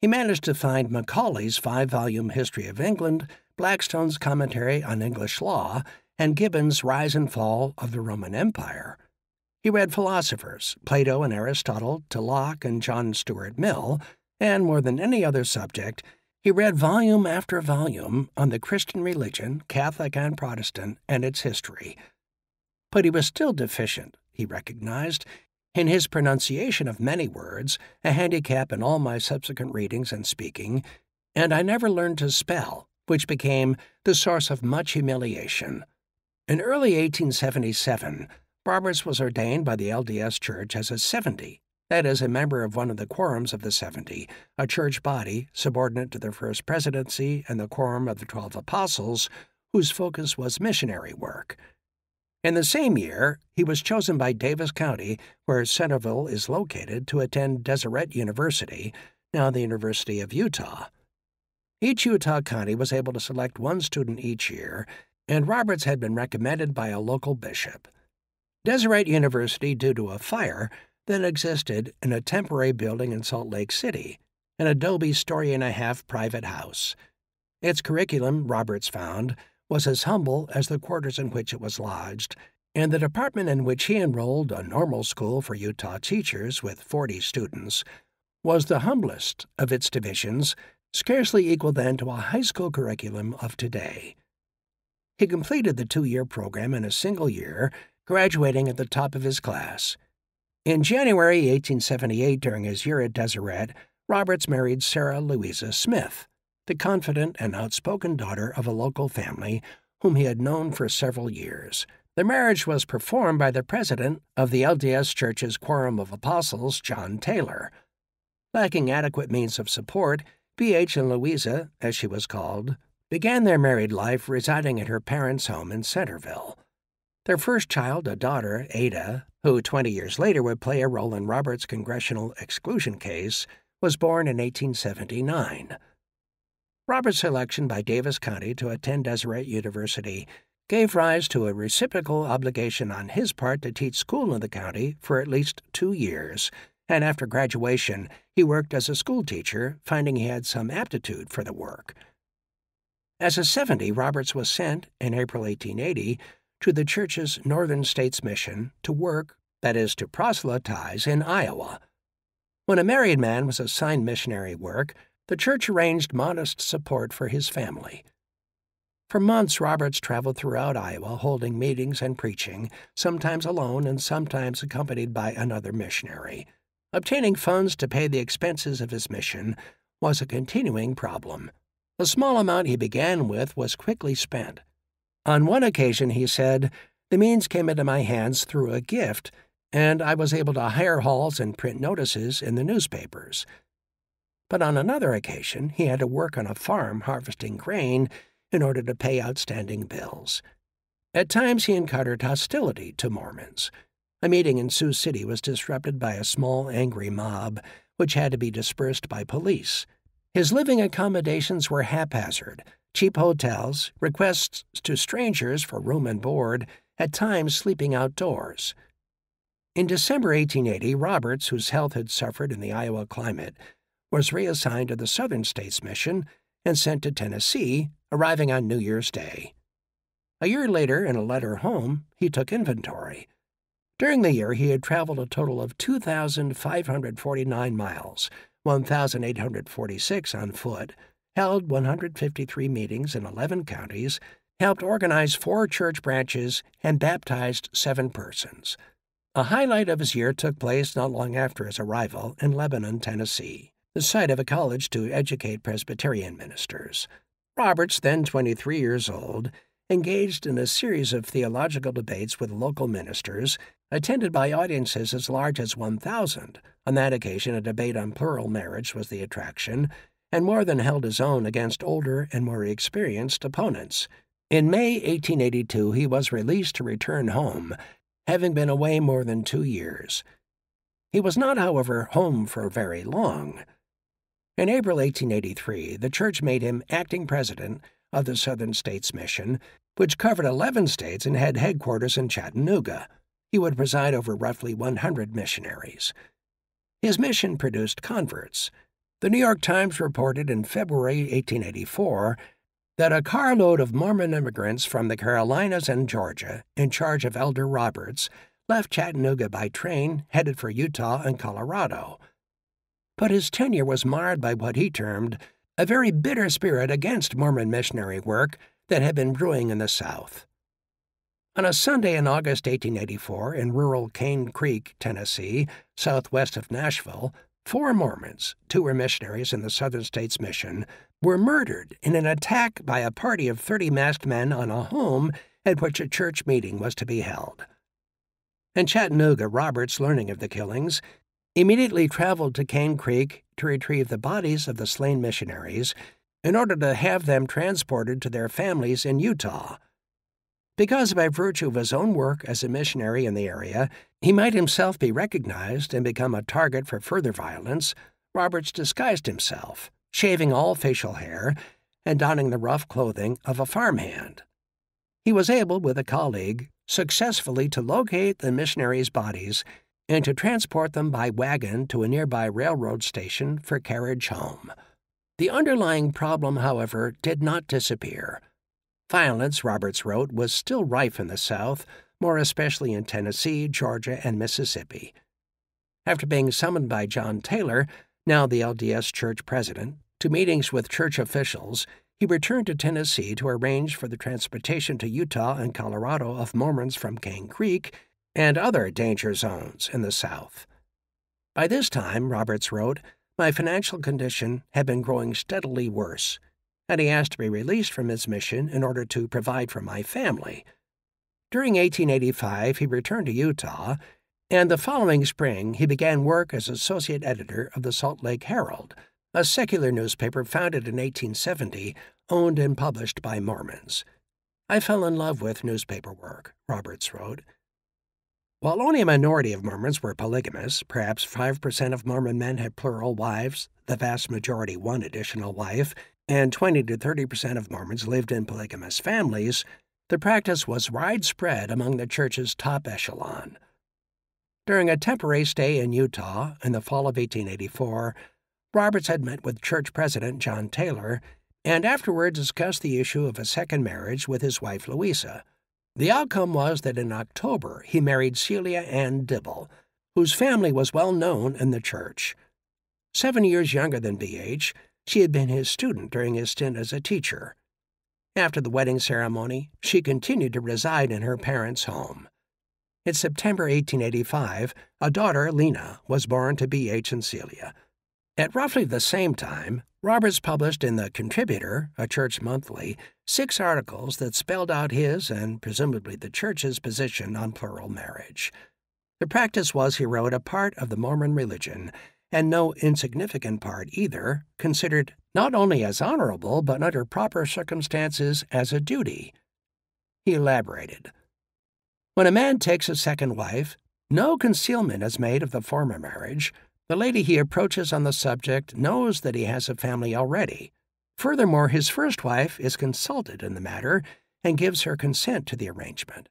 He managed to find Macaulay's five volume History of England, Blackstone's commentary on English law, and Gibbon's Rise and Fall of the Roman Empire. He read philosophers, Plato and Aristotle, to Locke and John Stuart Mill, and more than any other subject, he read volume after volume on the Christian religion, Catholic and Protestant, and its history. But he was still deficient, he recognized, in his pronunciation of many words, a handicap in all my subsequent readings and speaking, and I never learned to spell, which became the source of much humiliation. In early 1877, Roberts was ordained by the LDS Church as a 70, that is, a member of one of the quorums of the 70, a church body subordinate to the First Presidency and the Quorum of the Twelve Apostles, whose focus was missionary work. In the same year, he was chosen by Davis County, where Centerville is located, to attend Deseret University, now the University of Utah. Each Utah county was able to select one student each year, and Roberts had been recommended by a local bishop. Deseret University, due to a fire, then existed in a temporary building in Salt Lake City, an adobe story and a half private house. Its curriculum, Roberts found, was as humble as the quarters in which it was lodged, and the department in which he enrolled, a normal school for Utah teachers with 40 students, was the humblest of its divisions, scarcely equal then to a high school curriculum of today. He completed the two year program in a single year graduating at the top of his class. In January 1878, during his year at Deseret, Roberts married Sarah Louisa Smith, the confident and outspoken daughter of a local family whom he had known for several years. The marriage was performed by the president of the LDS Church's Quorum of Apostles, John Taylor. Lacking adequate means of support, B.H. and Louisa, as she was called, began their married life residing at her parents' home in Centerville. Their first child, a daughter, Ada, who 20 years later would play a role in Roberts' congressional exclusion case, was born in 1879. Roberts' election by Davis County to attend Deseret University gave rise to a reciprocal obligation on his part to teach school in the county for at least two years, and after graduation, he worked as a schoolteacher, finding he had some aptitude for the work. As a 70, Roberts was sent, in April 1880, to the Church's Northern States mission to work, that is, to proselytize, in Iowa. When a married man was assigned missionary work, the church arranged modest support for his family. For months, Roberts traveled throughout Iowa holding meetings and preaching, sometimes alone and sometimes accompanied by another missionary. Obtaining funds to pay the expenses of his mission was a continuing problem. The small amount he began with was quickly spent. On one occasion, he said, the means came into my hands through a gift, and I was able to hire halls and print notices in the newspapers. But on another occasion, he had to work on a farm harvesting grain in order to pay outstanding bills. At times, he encountered hostility to Mormons. A meeting in Sioux City was disrupted by a small, angry mob, which had to be dispersed by police. His living accommodations were haphazard, cheap hotels, requests to strangers for room and board, at times sleeping outdoors. In December 1880, Roberts, whose health had suffered in the Iowa climate, was reassigned to the Southern States Mission and sent to Tennessee, arriving on New Year's Day. A year later, in a letter home, he took inventory. During the year, he had traveled a total of 2,549 miles, 1,846 on foot, held 153 meetings in 11 counties, helped organize four church branches, and baptized seven persons. A highlight of his year took place not long after his arrival in Lebanon, Tennessee, the site of a college to educate Presbyterian ministers. Roberts, then 23 years old, engaged in a series of theological debates with local ministers, attended by audiences as large as 1,000. On that occasion, a debate on plural marriage was the attraction, and more than held his own against older and more experienced opponents. In May 1882, he was released to return home, having been away more than two years. He was not, however, home for very long. In April 1883, the church made him acting president of the Southern States Mission, which covered 11 states and had headquarters in Chattanooga. He would preside over roughly 100 missionaries. His mission produced converts. The New York Times reported in February 1884 that a carload of Mormon immigrants from the Carolinas and Georgia, in charge of Elder Roberts, left Chattanooga by train, headed for Utah and Colorado. But his tenure was marred by what he termed a very bitter spirit against Mormon missionary work that had been brewing in the South. On a Sunday in August 1884 in rural Cane Creek, Tennessee, southwest of Nashville, Four Mormons, two were missionaries in the Southern States Mission, were murdered in an attack by a party of 30 masked men on a home at which a church meeting was to be held. In Chattanooga, Roberts, learning of the killings, immediately traveled to Cane Creek to retrieve the bodies of the slain missionaries in order to have them transported to their families in Utah. Because by virtue of his own work as a missionary in the area, he might himself be recognized and become a target for further violence, Roberts disguised himself, shaving all facial hair and donning the rough clothing of a farmhand. He was able, with a colleague, successfully to locate the missionaries' bodies and to transport them by wagon to a nearby railroad station for carriage home. The underlying problem, however, did not disappear. Violence, Roberts wrote, was still rife in the South, more especially in Tennessee, Georgia, and Mississippi. After being summoned by John Taylor, now the LDS Church president, to meetings with church officials, he returned to Tennessee to arrange for the transportation to Utah and Colorado of Mormons from Cane Creek and other danger zones in the South. By this time, Roberts wrote, my financial condition had been growing steadily worse and he asked to be released from his mission in order to provide for my family. During 1885, he returned to Utah, and the following spring he began work as associate editor of the Salt Lake Herald, a secular newspaper founded in 1870, owned and published by Mormons. I fell in love with newspaper work, Roberts wrote. While only a minority of Mormons were polygamous, perhaps 5% of Mormon men had plural wives, the vast majority one additional wife, and 20 to 30 percent of Mormons lived in polygamous families, the practice was widespread among the church's top echelon. During a temporary stay in Utah in the fall of 1884, Roberts had met with church president John Taylor and afterward discussed the issue of a second marriage with his wife Louisa. The outcome was that in October he married Celia Ann Dibble, whose family was well known in the church. Seven years younger than B.H., she had been his student during his stint as a teacher. After the wedding ceremony, she continued to reside in her parents' home. In September 1885, a daughter, Lena, was born to B.H. and Celia. At roughly the same time, Roberts published in the Contributor, a church monthly, six articles that spelled out his and presumably the church's position on plural marriage. The practice was, he wrote, a part of the Mormon religion and no insignificant part either, considered not only as honorable, but under proper circumstances as a duty. He elaborated. When a man takes a second wife, no concealment is made of the former marriage. The lady he approaches on the subject knows that he has a family already. Furthermore, his first wife is consulted in the matter and gives her consent to the arrangement.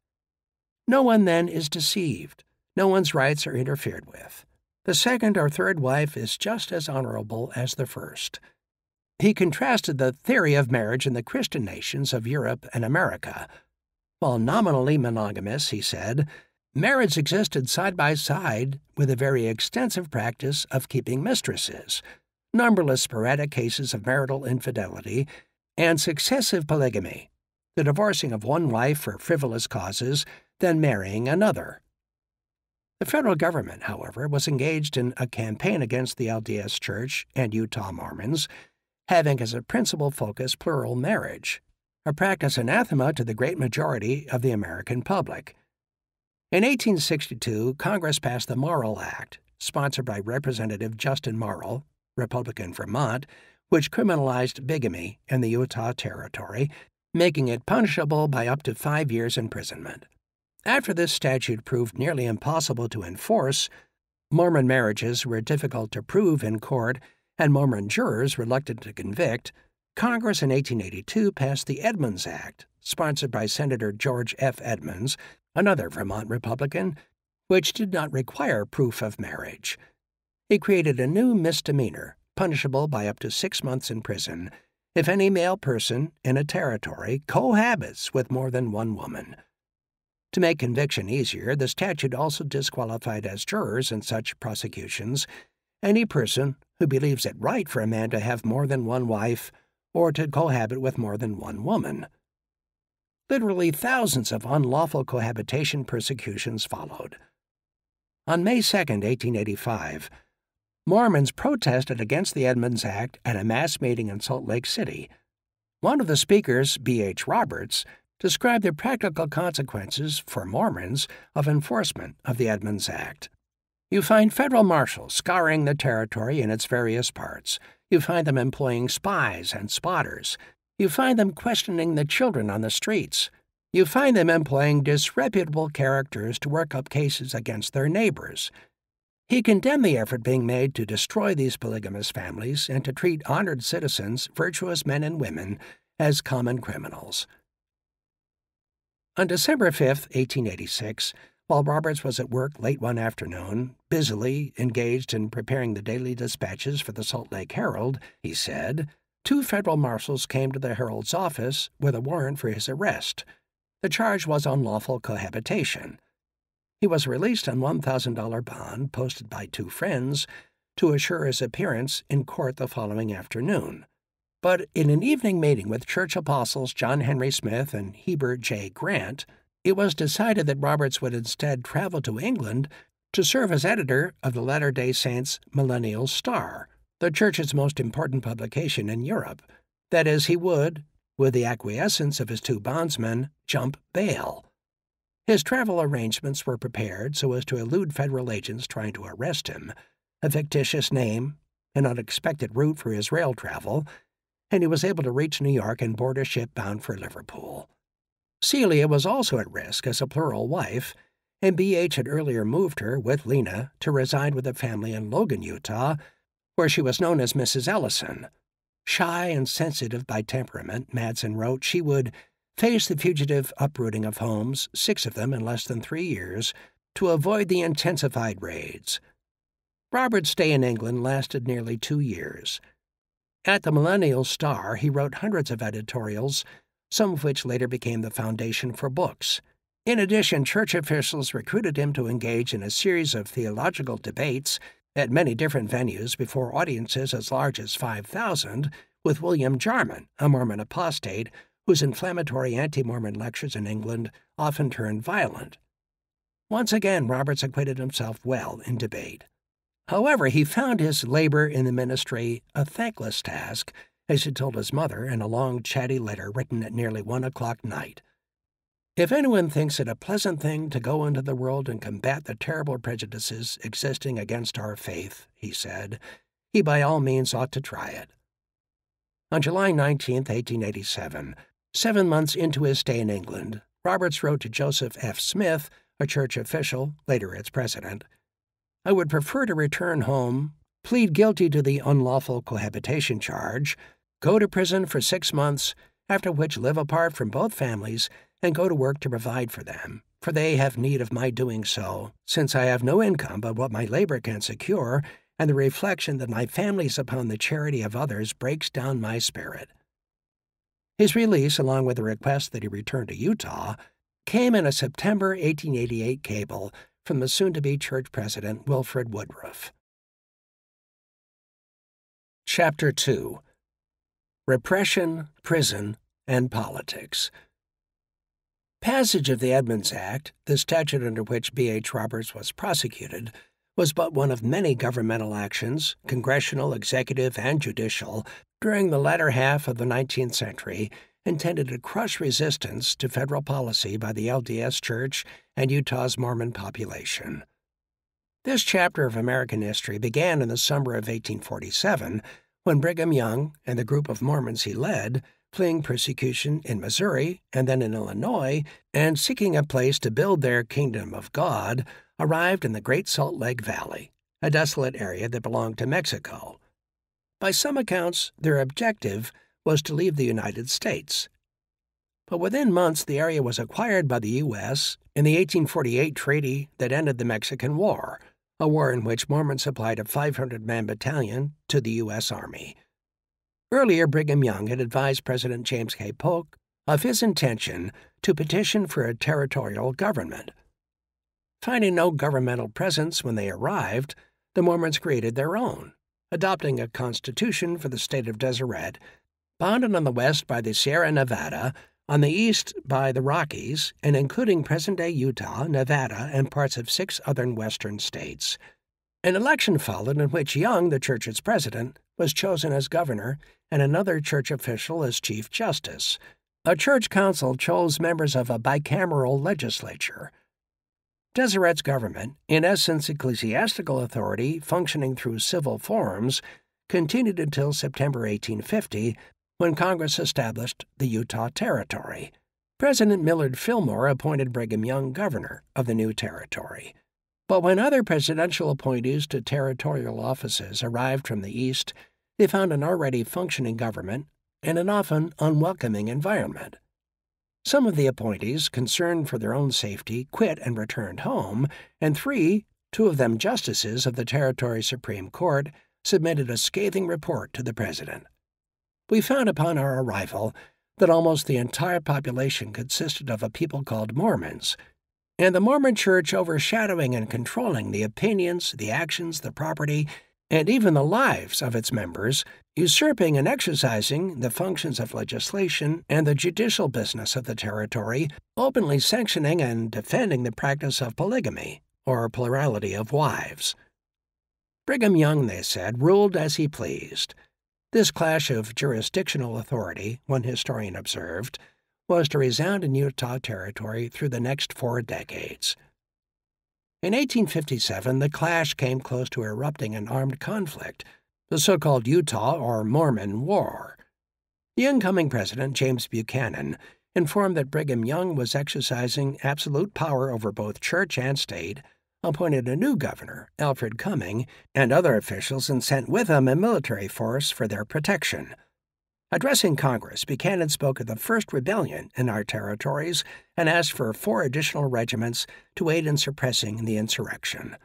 No one then is deceived. No one's rights are interfered with. The second or third wife is just as honorable as the first. He contrasted the theory of marriage in the Christian nations of Europe and America. While nominally monogamous, he said, marriage existed side by side with a very extensive practice of keeping mistresses, numberless sporadic cases of marital infidelity, and successive polygamy, the divorcing of one wife for frivolous causes, then marrying another. The federal government, however, was engaged in a campaign against the LDS Church and Utah Mormons, having as a principal focus plural marriage, a practice anathema to the great majority of the American public. In 1862, Congress passed the Morrill Act, sponsored by Representative Justin Morrill, Republican Vermont, which criminalized bigamy in the Utah Territory, making it punishable by up to five years' imprisonment. After this statute proved nearly impossible to enforce, Mormon marriages were difficult to prove in court, and Mormon jurors reluctant to convict, Congress in 1882 passed the Edmunds Act, sponsored by Senator George F. Edmunds, another Vermont Republican, which did not require proof of marriage. It created a new misdemeanor, punishable by up to six months in prison, if any male person in a territory cohabits with more than one woman. To make conviction easier, the statute also disqualified as jurors in such prosecutions any person who believes it right for a man to have more than one wife or to cohabit with more than one woman. Literally thousands of unlawful cohabitation persecutions followed. On May 2, 1885, Mormons protested against the Edmunds Act at a mass meeting in Salt Lake City. One of the speakers, B.H. Roberts, describe the practical consequences for Mormons of enforcement of the Edmunds Act. You find federal marshals scouring the territory in its various parts. You find them employing spies and spotters. You find them questioning the children on the streets. You find them employing disreputable characters to work up cases against their neighbors. He condemned the effort being made to destroy these polygamous families and to treat honored citizens, virtuous men and women, as common criminals. On December 5, 1886, while Roberts was at work late one afternoon, busily engaged in preparing the daily dispatches for the Salt Lake Herald, he said, two federal marshals came to the Herald's office with a warrant for his arrest. The charge was unlawful cohabitation. He was released on $1,000 bond posted by two friends to assure his appearance in court the following afternoon. But in an evening meeting with church apostles John Henry Smith and Heber J. Grant, it was decided that Roberts would instead travel to England to serve as editor of the Latter day Saints Millennial Star, the church's most important publication in Europe. That is, he would, with the acquiescence of his two bondsmen, jump bail. His travel arrangements were prepared so as to elude federal agents trying to arrest him, a fictitious name, an unexpected route for his rail travel, and he was able to reach New York and board a ship bound for Liverpool. Celia was also at risk as a plural wife, and B.H. had earlier moved her, with Lena, to reside with a family in Logan, Utah, where she was known as Mrs. Ellison. Shy and sensitive by temperament, Madsen wrote, she would face the fugitive uprooting of homes, six of them in less than three years, to avoid the intensified raids. Roberts' stay in England lasted nearly two years. At the Millennial Star, he wrote hundreds of editorials, some of which later became the foundation for books. In addition, church officials recruited him to engage in a series of theological debates at many different venues before audiences as large as 5,000 with William Jarman, a Mormon apostate whose inflammatory anti Mormon lectures in England often turned violent. Once again, Roberts acquitted himself well in debate. However, he found his labor in the ministry a thankless task, as he told his mother in a long, chatty letter written at nearly one o'clock night. If anyone thinks it a pleasant thing to go into the world and combat the terrible prejudices existing against our faith, he said, he by all means ought to try it. On July 19, 1887, seven months into his stay in England, Roberts wrote to Joseph F. Smith, a church official, later its president, I would prefer to return home, plead guilty to the unlawful cohabitation charge, go to prison for six months, after which live apart from both families and go to work to provide for them, for they have need of my doing so, since I have no income but what my labor can secure, and the reflection that my family is upon the charity of others breaks down my spirit. His release, along with the request that he return to Utah, came in a September 1888 cable from the soon to be church president Wilford Woodruff. Chapter 2 Repression, Prison, and Politics. Passage of the Edmunds Act, the statute under which B.H. Roberts was prosecuted, was but one of many governmental actions, congressional, executive, and judicial, during the latter half of the 19th century intended to crush resistance to federal policy by the LDS Church and Utah's Mormon population. This chapter of American history began in the summer of 1847 when Brigham Young and the group of Mormons he led fleeing persecution in Missouri and then in Illinois, and seeking a place to build their kingdom of God, arrived in the Great Salt Lake Valley, a desolate area that belonged to Mexico. By some accounts, their objective was to leave the United States. But within months, the area was acquired by the U.S. in the 1848 treaty that ended the Mexican War, a war in which Mormons supplied a 500 man battalion to the U.S. Army. Earlier, Brigham Young had advised President James K. Polk of his intention to petition for a territorial government. Finding no governmental presence when they arrived, the Mormons created their own, adopting a constitution for the state of Deseret, bounded on the west by the Sierra Nevada, on the east by the Rockies, and including present day Utah, Nevada, and parts of six other western states. An election followed in which Young, the church's president, was chosen as governor and another church official as Chief Justice. A church council chose members of a bicameral legislature. Deseret's government, in essence ecclesiastical authority functioning through civil forms, continued until September 1850 when Congress established the Utah Territory. President Millard Fillmore appointed Brigham Young governor of the new territory. But when other presidential appointees to territorial offices arrived from the East, they found an already functioning government and an often unwelcoming environment. Some of the appointees, concerned for their own safety, quit and returned home, and three, two of them justices of the Territory Supreme Court, submitted a scathing report to the president. We found upon our arrival that almost the entire population consisted of a people called Mormons, and the Mormon Church overshadowing and controlling the opinions, the actions, the property, and even the lives of its members, usurping and exercising the functions of legislation and the judicial business of the territory, openly sanctioning and defending the practice of polygamy, or plurality of wives. Brigham Young, they said, ruled as he pleased. This clash of jurisdictional authority, one historian observed, was to resound in Utah Territory through the next four decades. In 1857, the clash came close to erupting an armed conflict, the so called Utah or Mormon War. The incoming president, James Buchanan, informed that Brigham Young was exercising absolute power over both church and state, appointed a new governor, Alfred Cumming, and other officials, and sent with him a military force for their protection. Addressing Congress, Buchanan spoke of the first rebellion in our territories and asked for four additional regiments to aid in suppressing the insurrection.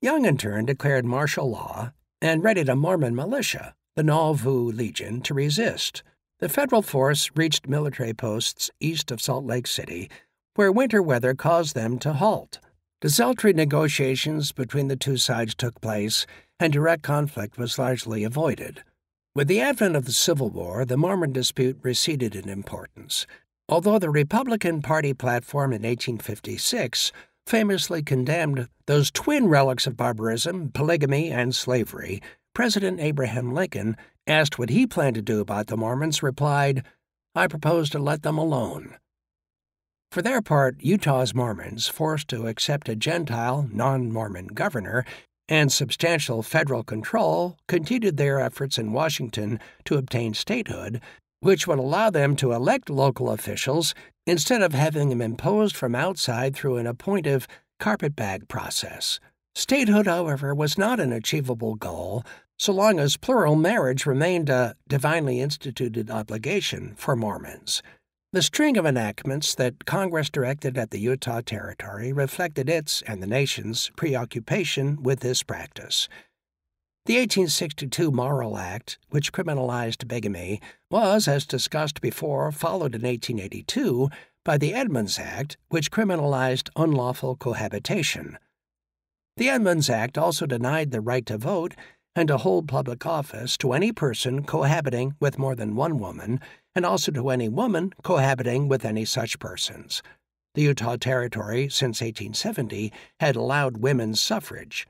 Young, in turn, declared martial law and readied a Mormon militia, the Nauvoo Legion, to resist. The federal force reached military posts east of Salt Lake City, where winter weather caused them to halt. Desultory negotiations between the two sides took place, and direct conflict was largely avoided. With the advent of the Civil War, the Mormon dispute receded in importance. Although the Republican Party platform in 1856 famously condemned those twin relics of barbarism, polygamy, and slavery, President Abraham Lincoln, asked what he planned to do about the Mormons, replied, I propose to let them alone. For their part, Utah's Mormons, forced to accept a Gentile, non Mormon governor, and substantial federal control continued their efforts in Washington to obtain statehood, which would allow them to elect local officials instead of having them imposed from outside through an appointive carpetbag process. Statehood, however, was not an achievable goal so long as plural marriage remained a divinely instituted obligation for Mormons. The string of enactments that Congress directed at the Utah Territory reflected its and the nation's preoccupation with this practice. The 1862 Morrill Act, which criminalized bigamy, was, as discussed before, followed in 1882 by the Edmunds Act, which criminalized unlawful cohabitation. The Edmunds Act also denied the right to vote and to hold public office to any person cohabiting with more than one woman, and also to any woman cohabiting with any such persons. The Utah Territory, since 1870, had allowed women's suffrage.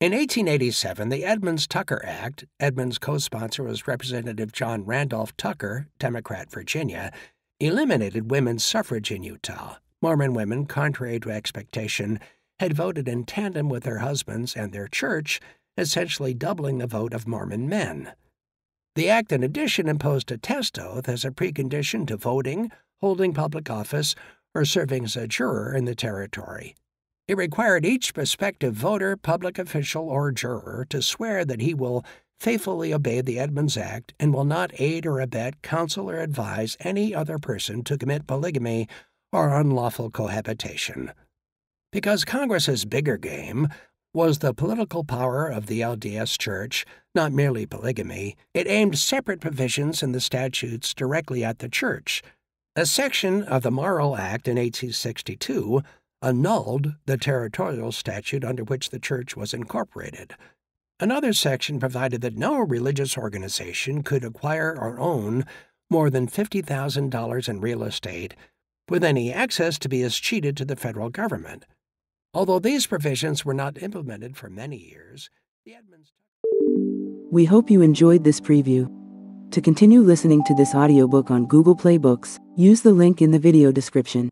In 1887, the Edmunds Tucker Act, Edmunds' co sponsor was Representative John Randolph Tucker, Democrat, Virginia, eliminated women's suffrage in Utah. Mormon women, contrary to expectation, had voted in tandem with their husbands and their church, essentially doubling the vote of Mormon men. The act, in addition, imposed a test oath as a precondition to voting, holding public office, or serving as a juror in the territory. It required each prospective voter, public official, or juror to swear that he will faithfully obey the Edmunds Act and will not aid or abet, counsel, or advise any other person to commit polygamy or unlawful cohabitation. Because Congress's bigger game was the political power of the LDS Church, not merely polygamy, it aimed separate provisions in the statutes directly at the Church. A section of the Morrill Act in 1862 annulled the territorial statute under which the church was incorporated. Another section provided that no religious organization could acquire or own more than $50,000 in real estate, with any access to be escheated to the federal government. Although these provisions were not implemented for many years, the. We hope you enjoyed this preview. To continue listening to this audiobook on Google Play Books, use the link in the video description.